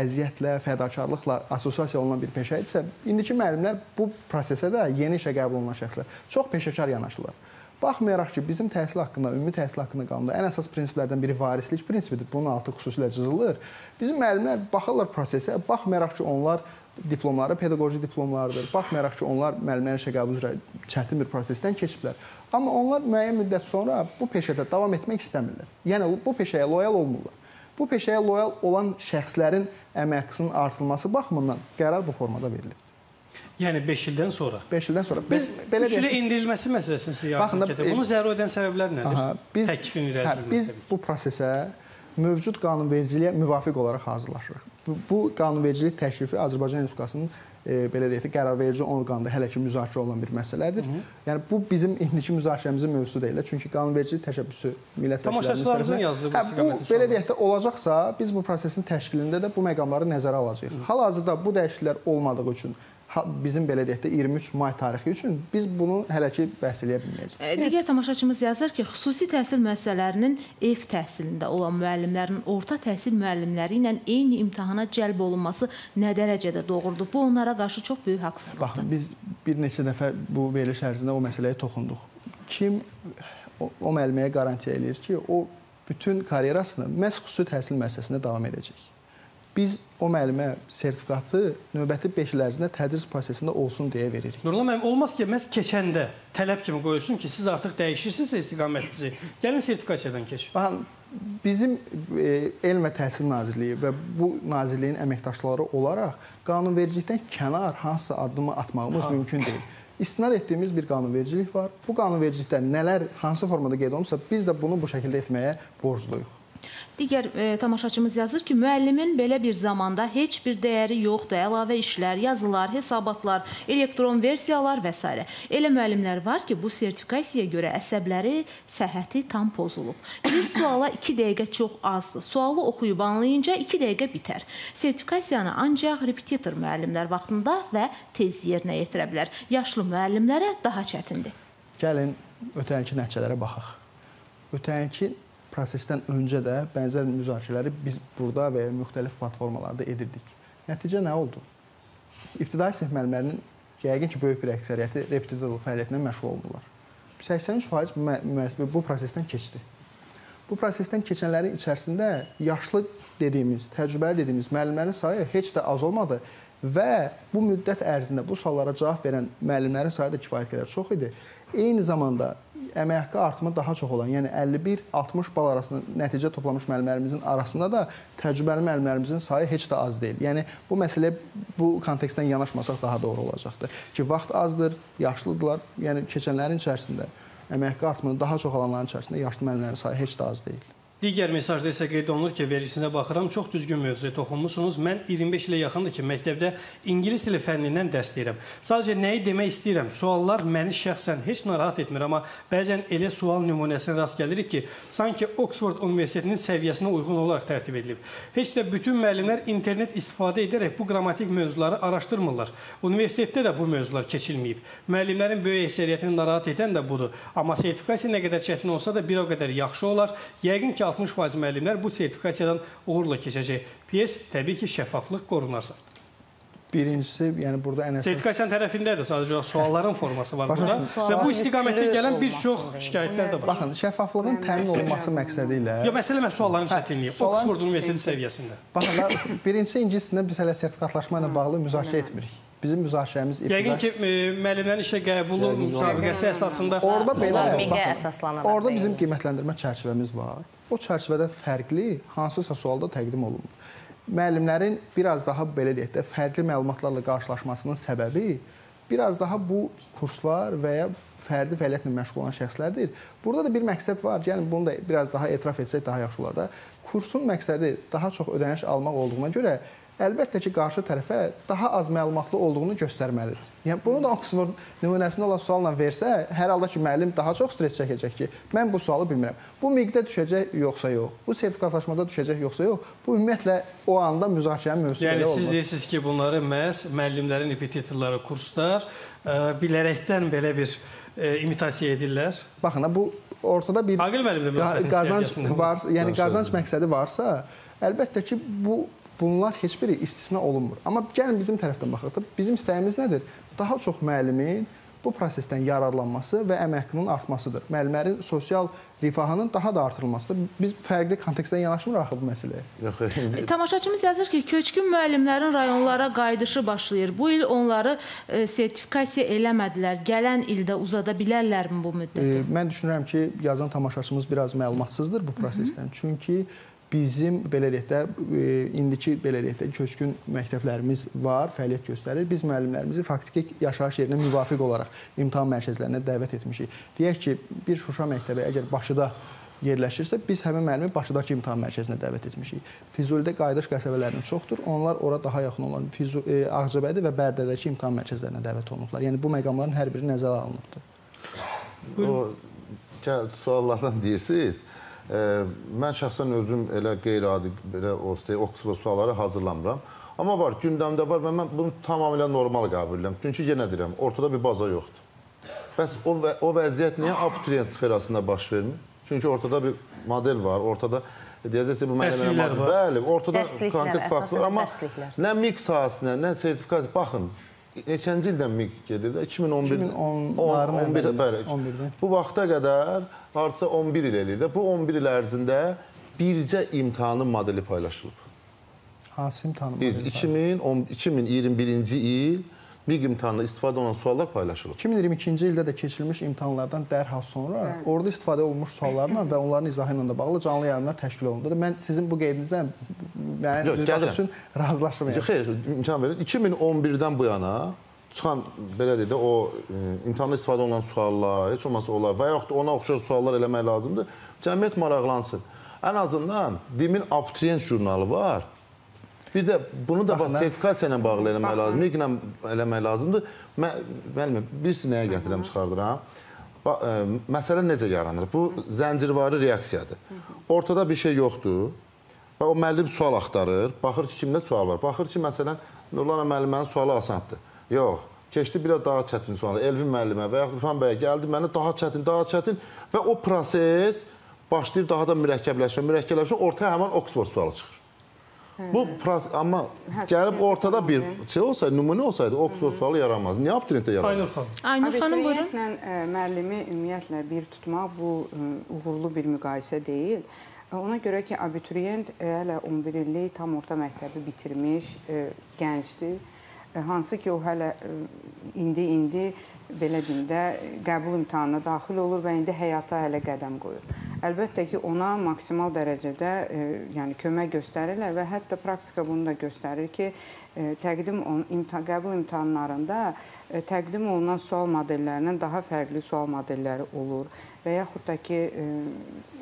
əziyyətlə, fədakarlıqla assosiasiya olunan bir peşə idisə, indiki müəllimlər bu prosesə də yeni işə qəbul olunan şəxslər çox peşəkar yanaşırlar. Baxmayaraq ki, bizim təhsil haqqında, ümumi təhsil haqqında qanunda ən əsas prinsiplərdən biri varislik prinsipidir. Bunun altı xüsusilə cızılır. Bizim müəllimlər baxırlar prosesə, baxmayaraq ki, onlar diplomları pedaqoji diplomlardır. Baxmayaraq ki, onlar müəllimlərin işə qəbulu üzrə çətin bir prosesdən keçiblər. Amma onlar müəyyən müddət sonra bu peşədə davam etmək istəmirlər. Yəni bu peşəyə loyal olmurlar. Bu peşəyə loyal olan şəxslərin əmək haqqısının artırılması baxımından qərar bu formada verilir. Yəni 5 ildən sonra. 5 ildən sonra Biz biz belə 3 ilə deyək. endirilməsi məsələsini sizə yardım edir. Bunu zəruri edən səbəblər nədir? Aha, biz Təklifin hə, irəli biz sürülməsi. bu prosesə mövcud qanunvericiliyə müvafiq olaraq hazırlaşırıq. Bu, qanunvericilik təklifi Azərbaycan Respublikasının e, belə deyək də qərarverici orqanda hələ ki müzakirə olunan bir məsələdir. Hı -hı. Yəni bu bizim indiki müzakirəmizin mövzusu deyil, çünki qanunvericilik təşəbbüsü millət vəkillərimiz Tamaşaçılarımızın tərəfindən- yazdığı bu Hə, bu belə deyək də olacaqsa, biz bu prosesin təşkilində də bu məqamları nəzərə alacağıq. Hal-hazırda bu dəyişikliklər olmadığı üçün bizim belə deyək də 23 may tarixi üçün biz bunu hələ ki bəhs eləyə bilməyəcəyik. E, Digər tamaşaçımız yazır ki, xüsusi təhsil müəssisələrinin ev təhsilində olan müəllimlərin orta təhsil müəllimləri ilə eyni imtahana cəlb olunması nə dərəcədə doğrudur? Bu onlara qarşı çox böyük haqsızlıqdır. Baxın, biz bir neçə dəfə bu veriliş ərzində o məsələyə toxunduq. Kim o, o müəlliməyə qarantiya eləyir ki, o bütün karyerasını məhz xüsusi təhsil müəssisəsində davam edəcək. Biz o müəllimə sertifikatı növbəti 5 il ərzində tədris prosesində olsun deyə veririk. Nurlan müəllim, olmaz ki, məhz keçəndə tələb kimi qoyulsun ki, siz artıq dəyişirsiniz istiqamətinizi. Gəlin sertifikasiyadan keçin. Baxın, bizim e, Elm və Təhsil Nazirliyi və bu nazirliyin əməkdaşları olaraq qanunvericilikdən kənar hansısa addımı atmağımız ha. mümkün deyil. İstinad etdiyimiz bir qanunvericilik var. Bu qanunvericilikdə nələr hansı formada qeyd olunubsa, biz də bunu bu şəkildə etməyə borcluyuq. Digər e, tamaşaçımız yazır ki, müəllimin belə bir zamanda heç bir dəyəri yoxdur. Əlavə işlər, yazılar, hesabatlar, elektron versiyalar və s. Elə müəllimlər var ki, bu sertifikasiyaya görə əsəbləri, səhhəti tam pozulub. Bir suala 2 dəqiqə çox azdır. Sualı oxuyub anlayınca 2 dəqiqə bitər. Sertifikasiyanı ancaq repetitor müəllimlər vaxtında və tez yerinə yetirə bilər. Yaşlı müəllimlərə daha çətindir. Gəlin ötənki nəticələrə baxaq. Ötənki prosesdən öncə də bənzər müzakirələri biz burada və ya müxtəlif platformalarda edirdik. Nəticə nə oldu? İbtidai sinif müəllimlərinin yəqin ki, böyük bir əksəriyyəti repetitorluq fəaliyyətindən məşğul olmurlar. 83% müəllim bu prosesdən keçdi. Bu prosesdən keçənlərin içərisində yaşlı dediyimiz, təcrübəli dediyimiz müəllimlərin sayı heç də az olmadı və bu müddət ərzində bu suallara cavab verən müəllimlərin sayı da kifayət qədər çox idi. Eyni zamanda əmək haqqı artımı daha çox olan, yəni 51-60 bal arasında nəticə toplamış müəllimlərimizin arasında da təcrübəli müəllimlərimizin sayı heç də az deyil. Yəni bu məsələyə bu kontekstdən yanaşmasaq daha doğru olacaqdır. Ki vaxt azdır, yaşlıdırlar. Yəni keçənlərin içərisində əmək haqqı artımını daha çox alanların içərisində yaşlı müəllimlərin sayı heç də az deyil. Digər mesajda isə qeyd olunur ki, verilişinizə baxıram, çox düzgün mövzuya toxunmusunuz. Mən 25 ilə yaxındır ki, məktəbdə ingilis dili fənnindən dərs deyirəm. Sadəcə nəyi demək istəyirəm? Suallar məni şəxsən heç narahat etmir, amma bəzən elə sual nümunəsinə rast gəlirik ki, sanki Oxford Universitetinin səviyyəsinə uyğun olaraq tərtib edilib. Heç də bütün müəllimlər internet istifadə edərək bu qrammatik mövzuları araşdırmırlar. Universitetdə də bu mövzular keçilməyib. Müəllimlərin böyük əksəriyyətini narahat edən də budur. Amma sertifikasiya nə qədər çətin olsa da bir o qədər yaxşı olar. Yəqin ki, 60% müəllimlər bu sertifikasiyadan uğurla keçəcək. Pyes təbii ki, şəffaflıq qorunarsa. Birincisi, yəni burada ən əsas sertifikasiyanın tərəfindədir sadəcə sualların forması var Başa burada və bu istiqamətdə gələn bir çox şikayətlər də var. Baxın, şəffaflığın təmin olunması məqsədi ilə Yox, məsələ məhz sualların çətinliyi. Oxford Universiteti səviyyəsində. Baxın, birincisi ingilis dilində biz hələ sertifikatlaşma ilə bağlı müzakirə etmirik. Bizim müzakirəmiz ibtidai Yəqin ki, müəllimlərin işə qəbulu müsabiqəsi əsasında orada belə miqə əsaslanaraq. Orada bizim qiymətləndirmə çərçivəmiz var. O çərçivədə fərqli hansısa sualda təqdim olunur. Müəllimlərin biraz daha belə deyək də fərqli məlumatlarla qarşılaşmasının səbəbi biraz daha bu kurslar və ya fərdi fəaliyyətlə məşğul olan şəxslərdir. Burada da bir məqsəd var. Gəlin bunu da biraz daha etiraf etsək daha yaxşı olar da. Kursun məqsədi daha çox ödəniş almaq olduğuna görə əlbəttə ki, qarşı tərəfə daha az məlumatlı olduğunu göstərməlidir. Yəni bunu da Oxford nümunəsində olan sualla versə, hər halda ki, müəllim daha çox stres çəkəcək ki, mən bu sualı bilmirəm. Bu miqdə düşəcək yoxsa yox? Bu sertifikatlaşmada düşəcək yoxsa yox? Bu ümumiyyətlə o anda müzakirənin mövzusu yəni, belə olmaz. siz deyirsiniz ki, bunları məhz müəllimlərin repetitorları, kurslar ə, bilərəkdən belə bir ə, imitasiya edirlər. Baxın, bu ortada bir Aqil müəllim də qa- qazanc var, yəni qazanc məqsədi varsa, əlbəttə ki, bu bunlar heç biri istisna olunmur. Amma gəlin bizim tərəfdən baxaq da, bizim istəyimiz nədir? Daha çox müəllimin bu prosesdən yararlanması və əmək haqqının artmasıdır. Müəllimlərin sosial rifahının daha da artırılmasıdır. Biz fərqli kontekstdən yanaşmırıq axı bu məsələyə. Yox, indi Tamaşaçımız yazır ki, köçkün müəllimlərin rayonlara qayıdışı başlayır. Bu il onları e, sertifikasiya eləmədilər. Gələn ildə uzada bilərlərmi bu müddəti? E, mən düşünürəm ki, yazan tamaşaçımız biraz məlumatsızdır bu prosesdən. Çünki bizim belə deyək də e, indiki belə deyək də köçkün məktəblərimiz var, fəaliyyət göstərir. Biz müəllimlərimizi faktiki yaşayış yerinə müvafiq olaraq imtahan mərkəzlərinə dəvət etmişik. Deyək ki, bir Şuşa məktəbi əgər Bakıda yerləşirsə, biz həmin müəllimi Bakıdakı imtahan mərkəzinə dəvət etmişik. Füzulidə qayıdış qəsəbələrinin çoxdur. Onlar ora daha yaxın olan Füzu e, Ağcabədi və Bərdədəki imtahan mərkəzlərinə dəvət olunublar. Yəni bu məqamların hər biri nəzərə alınıbdır. o gəl suallardan deyirsiniz. E, mən şəxsən özüm elə qeyri-adi belə olsa Oxford sualları hazırlamıram. Amma var, gündəmdə var və mən bunu tamamilə normal qəbul edirəm. Çünki yenə deyirəm, ortada bir baza yoxdur. Bəs o və, o vəziyyət niyə abituriyent sferasında baş vermir? Çünki ortada bir model var, ortada deyəcəksiniz bu Dərsliklər var. Bəli, ortada Dərsliklər, konkret faktlar, amma dərsliklər. nə MİQ sahəsinə, nə sertifikat, baxın, neçənci ildən MİQ gedir də? 2011 2010-ların 11 əvvəlində, bəli. 11-dən. Bu vaxta qədər hardasa 11 il eləyir də. Bu 11 il ərzində bircə imtahanın modeli paylaşılıb. Hansı imtahanı? Biz 2010 2021-ci il MİQ imtahanında istifadə olunan suallar paylaşılıb. 2022-ci ildə də keçirilmiş imtahanlardan dərhal sonra orada istifadə olunmuş suallarla və onların izahı ilə də bağlı canlı yayımlar təşkil olundu. Mən sizin bu qeydinizdən mən Yox, öz gəlirəm. üçün razılaşmıram. Xeyr, imkan verin. 2011-dən bu yana çıxan belə deyək də o e, imtahanda istifadə olunan suallar, heç olmasa onlar və yaxud ona oxşar suallar eləmək lazımdır. Cəmiyyət maraqlansın. Ən azından DİM-in abituriyent jurnalı var. Bir də bunu da sertifikasiya ilə bağlı eləmək lazımdır, MİQ-lə eləmək lazımdır. Mən müəllim, birisi nəyə gətirəm, çıxardıram. Bax, ə, məsələ necə yaranır? Bu zəncirvari reaksiyadır. Ortada bir şey yoxdur. Və o müəllim sual axtarır, baxır ki, kimdə sual var. Baxır ki, məsələn, Nurlan müəllimənin sualı asandır. Yox, keçdi biraz daha çətin sual. Elvin müəllimə və ya İrfan bəyə gəldi, mənə daha çətin, daha çətin və o proses başlayır daha da mürəkkəbləşmə, mürəkkəbləşmə, ortaya həmin Oxford sualı çıxır. Bu proses amma gəlib ortada bir şey olsaydı, nümunə olsaydı Oxford sualı yaranmaz. Niyə abituriyentdə yaranır? Aynur xanım. Aynur xanım buyurun. Abituriyentlə ə, müəllimi ümumiyyətlə bir tutmaq bu ə, uğurlu bir müqayisə deyil. Ə, Ona görə ki, abituriyent hələ 11 illik tam orta məktəbi bitirmiş gəncdir. Ə, Hansı ki, o hələ indi-indi belə deyim də qəbul imtahanına daxil olur və indi həyata hələ qədəm qoyur. Əlbəttə ki, ona maksimal dərəcədə ə, yəni kömək göstərirlər və hətta praktika bunu da göstərir ki, təqdim imtahan, qəbul imtahanlarında ə, təqdim olunan sual modellərindən daha fərqli sual modelləri olur və yaxud da ki, ə,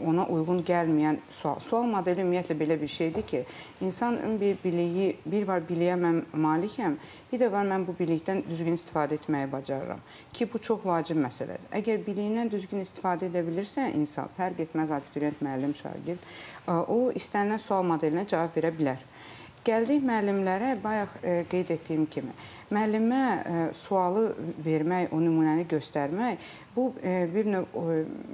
ona uyğun gəlməyən sual. Sual modeli ümumiyyətlə belə bir şeydir ki, insan bir biliyi, bir var biliyə mən malikəm, bir də var mən bu bilikdən düzgün istifadə etməyi bacarıram ki, bu çox vacib məsələdir. Əgər biliyindən düzgün istifadə edə bilirsə insan, fərq etməz abituriyent, müəllim, şagird, ə, o istənilən sual modelinə cavab verə bilər. Gəldik müəllimlərə, bayaq e, qeyd etdiyim kimi, müəllimə e, sualı vermək, o nümunəni göstərmək, bu e, bir növ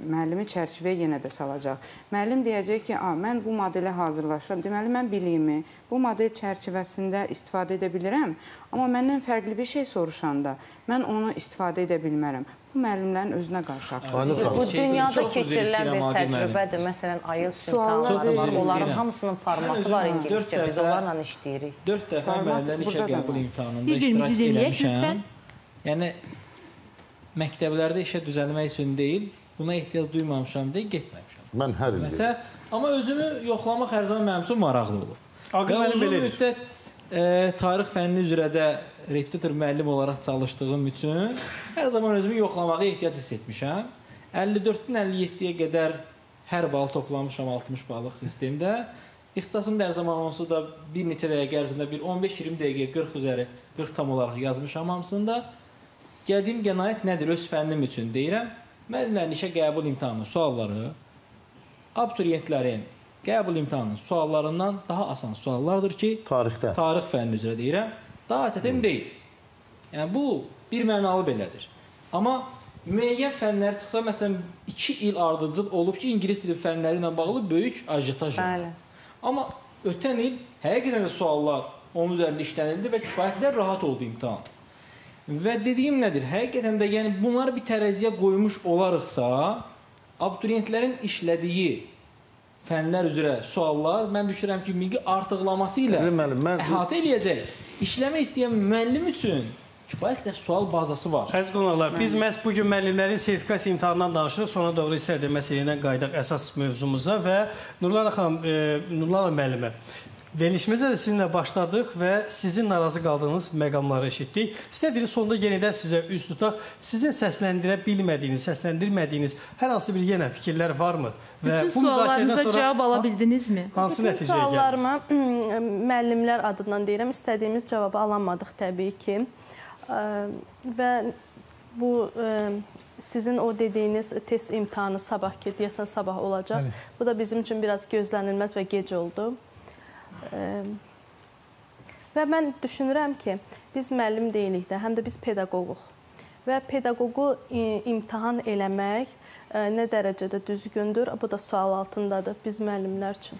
müəllimi çərçivəyə yenə də salacaq. Müəllim deyəcək ki, "A, mən bu modelə hazırlaşıram. Deməli mən biliyimi bu model çərçivəsində istifadə edə bilirəm, amma məndən fərqli bir şey soruşanda mən onu istifadə edə bilmərəm." Bu müəllimlərin özünə qarşı haqsızlıqdır. Bu dünyada keçirilən bir təcrübədir. Məsələn, IELTS imtahanları var. Onların hamısının formatı var ingiliscə. Biz onlarla işləyirik. 4 dəfə Format müəllimlərin işə qəbul imtahanında iştirak dinləyək, eləmişəm. Yəni məktəblərdə işə düzəlmək üçün deyil, buna ehtiyac duymamışam deyə getməmişəm. Mən hər il Ümumiyyətlə, amma özümü yoxlamaq hər zaman mənim üçün maraqlı olur. Aqil uzun belə müddət e, tarix fənni üzrə də repetitor müəllim olaraq çalışdığım üçün hər zaman özümü yoxlamağa ehtiyac hiss etmişəm. 54-dən 57-yə qədər hər bal toplamışam 60 ballıq sistemdə. İxtisasımda hər zaman onsuz da bir neçə dəqiqə ərzində bir 15-20 dəqiqə 40 üzəri 40 tam olaraq yazmışam hamısında. Qəddim qənaət nədir öz fənnim üçün deyirəm. Müəllimlərin işə qəbul imtahanı sualları abituriyentlərin qəbul imtahanının suallarından daha asan suallardır ki, tarixdə. tarix fənni üzrə deyirəm, daha çətin deyil. Yəni bu bir mənalı belədir. Amma müəyyən fənlər çıxsa, məsələn, 2 il ardıcıl olub ki, ingilis dili fənləri ilə bağlı böyük ajitaj var. Bəli. Amma ötən il həqiqətən də suallar onun üzərində işlənildi və kifayət qədər rahat oldu imtahan. Və dediyim nədir? Həqiqətən də yəni bunları bir tərəziyə qoymuş olarıqsa, abituriyentlərin işlədiyi fənlər üzrə suallar mən düşünürəm ki, milli artıqlaması ilə müəllim, mən- əhatə eləyəcək. İşləmək istəyən müəllim üçün kifayət qədər sual bazası var. Əziz qonaqlar, biz məhz bu gün müəllimlərin sertifikasiya imtahanından danışırıq. Sonra doğru isə də məsələyə qayıdaq əsas mövzumuza və Nurlan xanım, e, Nurlan müəllimə Verilişimizə də sizinlə başladıq və sizin narazı qaldığınız məqamları eşitdik. İstədiyiniz sonda yenidən sizə üz tutaq. Sizin səsləndirə bilmədiyiniz, səsləndirmədiyiniz hər hansı bir yenə fikirlər varmı? Bütün bu suallarınıza sonra cavab ala bildinizmi? Hansı Bütün nəticəyə gəldiniz? suallarıma müəllimlər adından deyirəm, istədiyimiz cavabı alamadıq təbii ki. Və bu sizin o dediyiniz test imtahanı sabahki deyəsən sabah olacaq. Bəli. Bu da bizim üçün biraz gözlənilməz və gec oldu. Və mən düşünürəm ki, biz müəllim deyilik də, həm də biz pedaqoquq. Və pedaqoqu imtahan eləmək nə dərəcədə düzgündür, bu da sual altındadır biz müəllimlər üçün.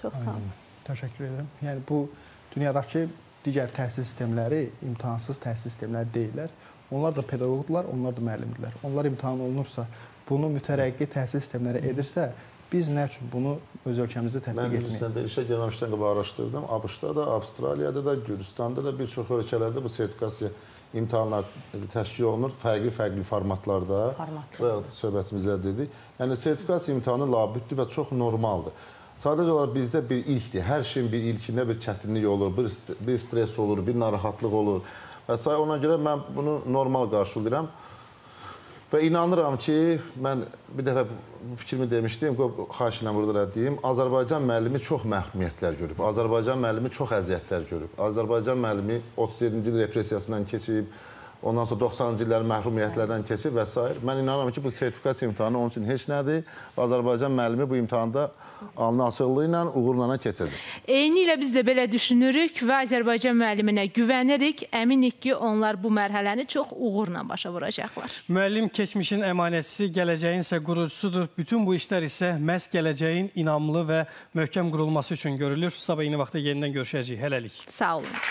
Çox sağ olun. Təşəkkür edirəm. Yəni bu dünyadakı digər təhsil sistemləri imtahansız təhsil sistemləri deyillər. Onlar da pedaqoqdular, onlar da müəllimdirlər. Onlar imtahan olunursa, bunu mütərəqqi təhsil sistemləri edirsə, Biz nə üçün bunu öz ölkəmizdə Mən tətbiq etməyik? Hindistanda işə gəlməmişdən qabaq araşdırdım. ABŞ-da da, Avstraliyada da, Gürcüstanda da bir çox ölkələrdə bu sertifikasiya imtahanlar təşkil olunur fərqli-fərqli formatlarda. Formatlar. Və söhbətimizdə dedik. Yəni sertifikasiya imtahanı labüddür və çox normaldır. Sadəcə olaraq bizdə bir ilkdir. Hər şeyin bir ilkində bir çətinlik olur, bir, bir stres olur, bir narahatlıq olur və s. Ona görə mən bunu normal qarşılayıram. Və inanıram ki, mən bir dəfə bu fikrimi demişdim, xahiş edirəm burada da deyim. Azərbaycan müəllimi çox məhrumiyyətlər görüb. Azərbaycan müəllimi çox əziyyətlər görüb. Azərbaycan müəllimi 37-ci il repressiyasından keçib, ondan sonra 90-cı illərin məhrumiyyətlərdən keçib və s. Mən inanıram ki, bu sertifikasiya imtahanı onun üçün heç nədir. Və Azərbaycan müəllimi bu imtahanda alnı açıqlığı ilə uğurla keçəcək. Eyni ilə biz də belə düşünürük və Azərbaycan müəlliminə güvənirik. Əminik ki, onlar bu mərhələni çox uğurla başa vuracaqlar. Müəllim keçmişin əmanətçisi, gələcəyin isə qurucusudur. Bütün bu işlər isə məhz gələcəyin inamlı və möhkəm qurulması üçün görülür. Sabah eyni vaxtda yenidən görüşəcəyik. Hələlik. Sağ olun.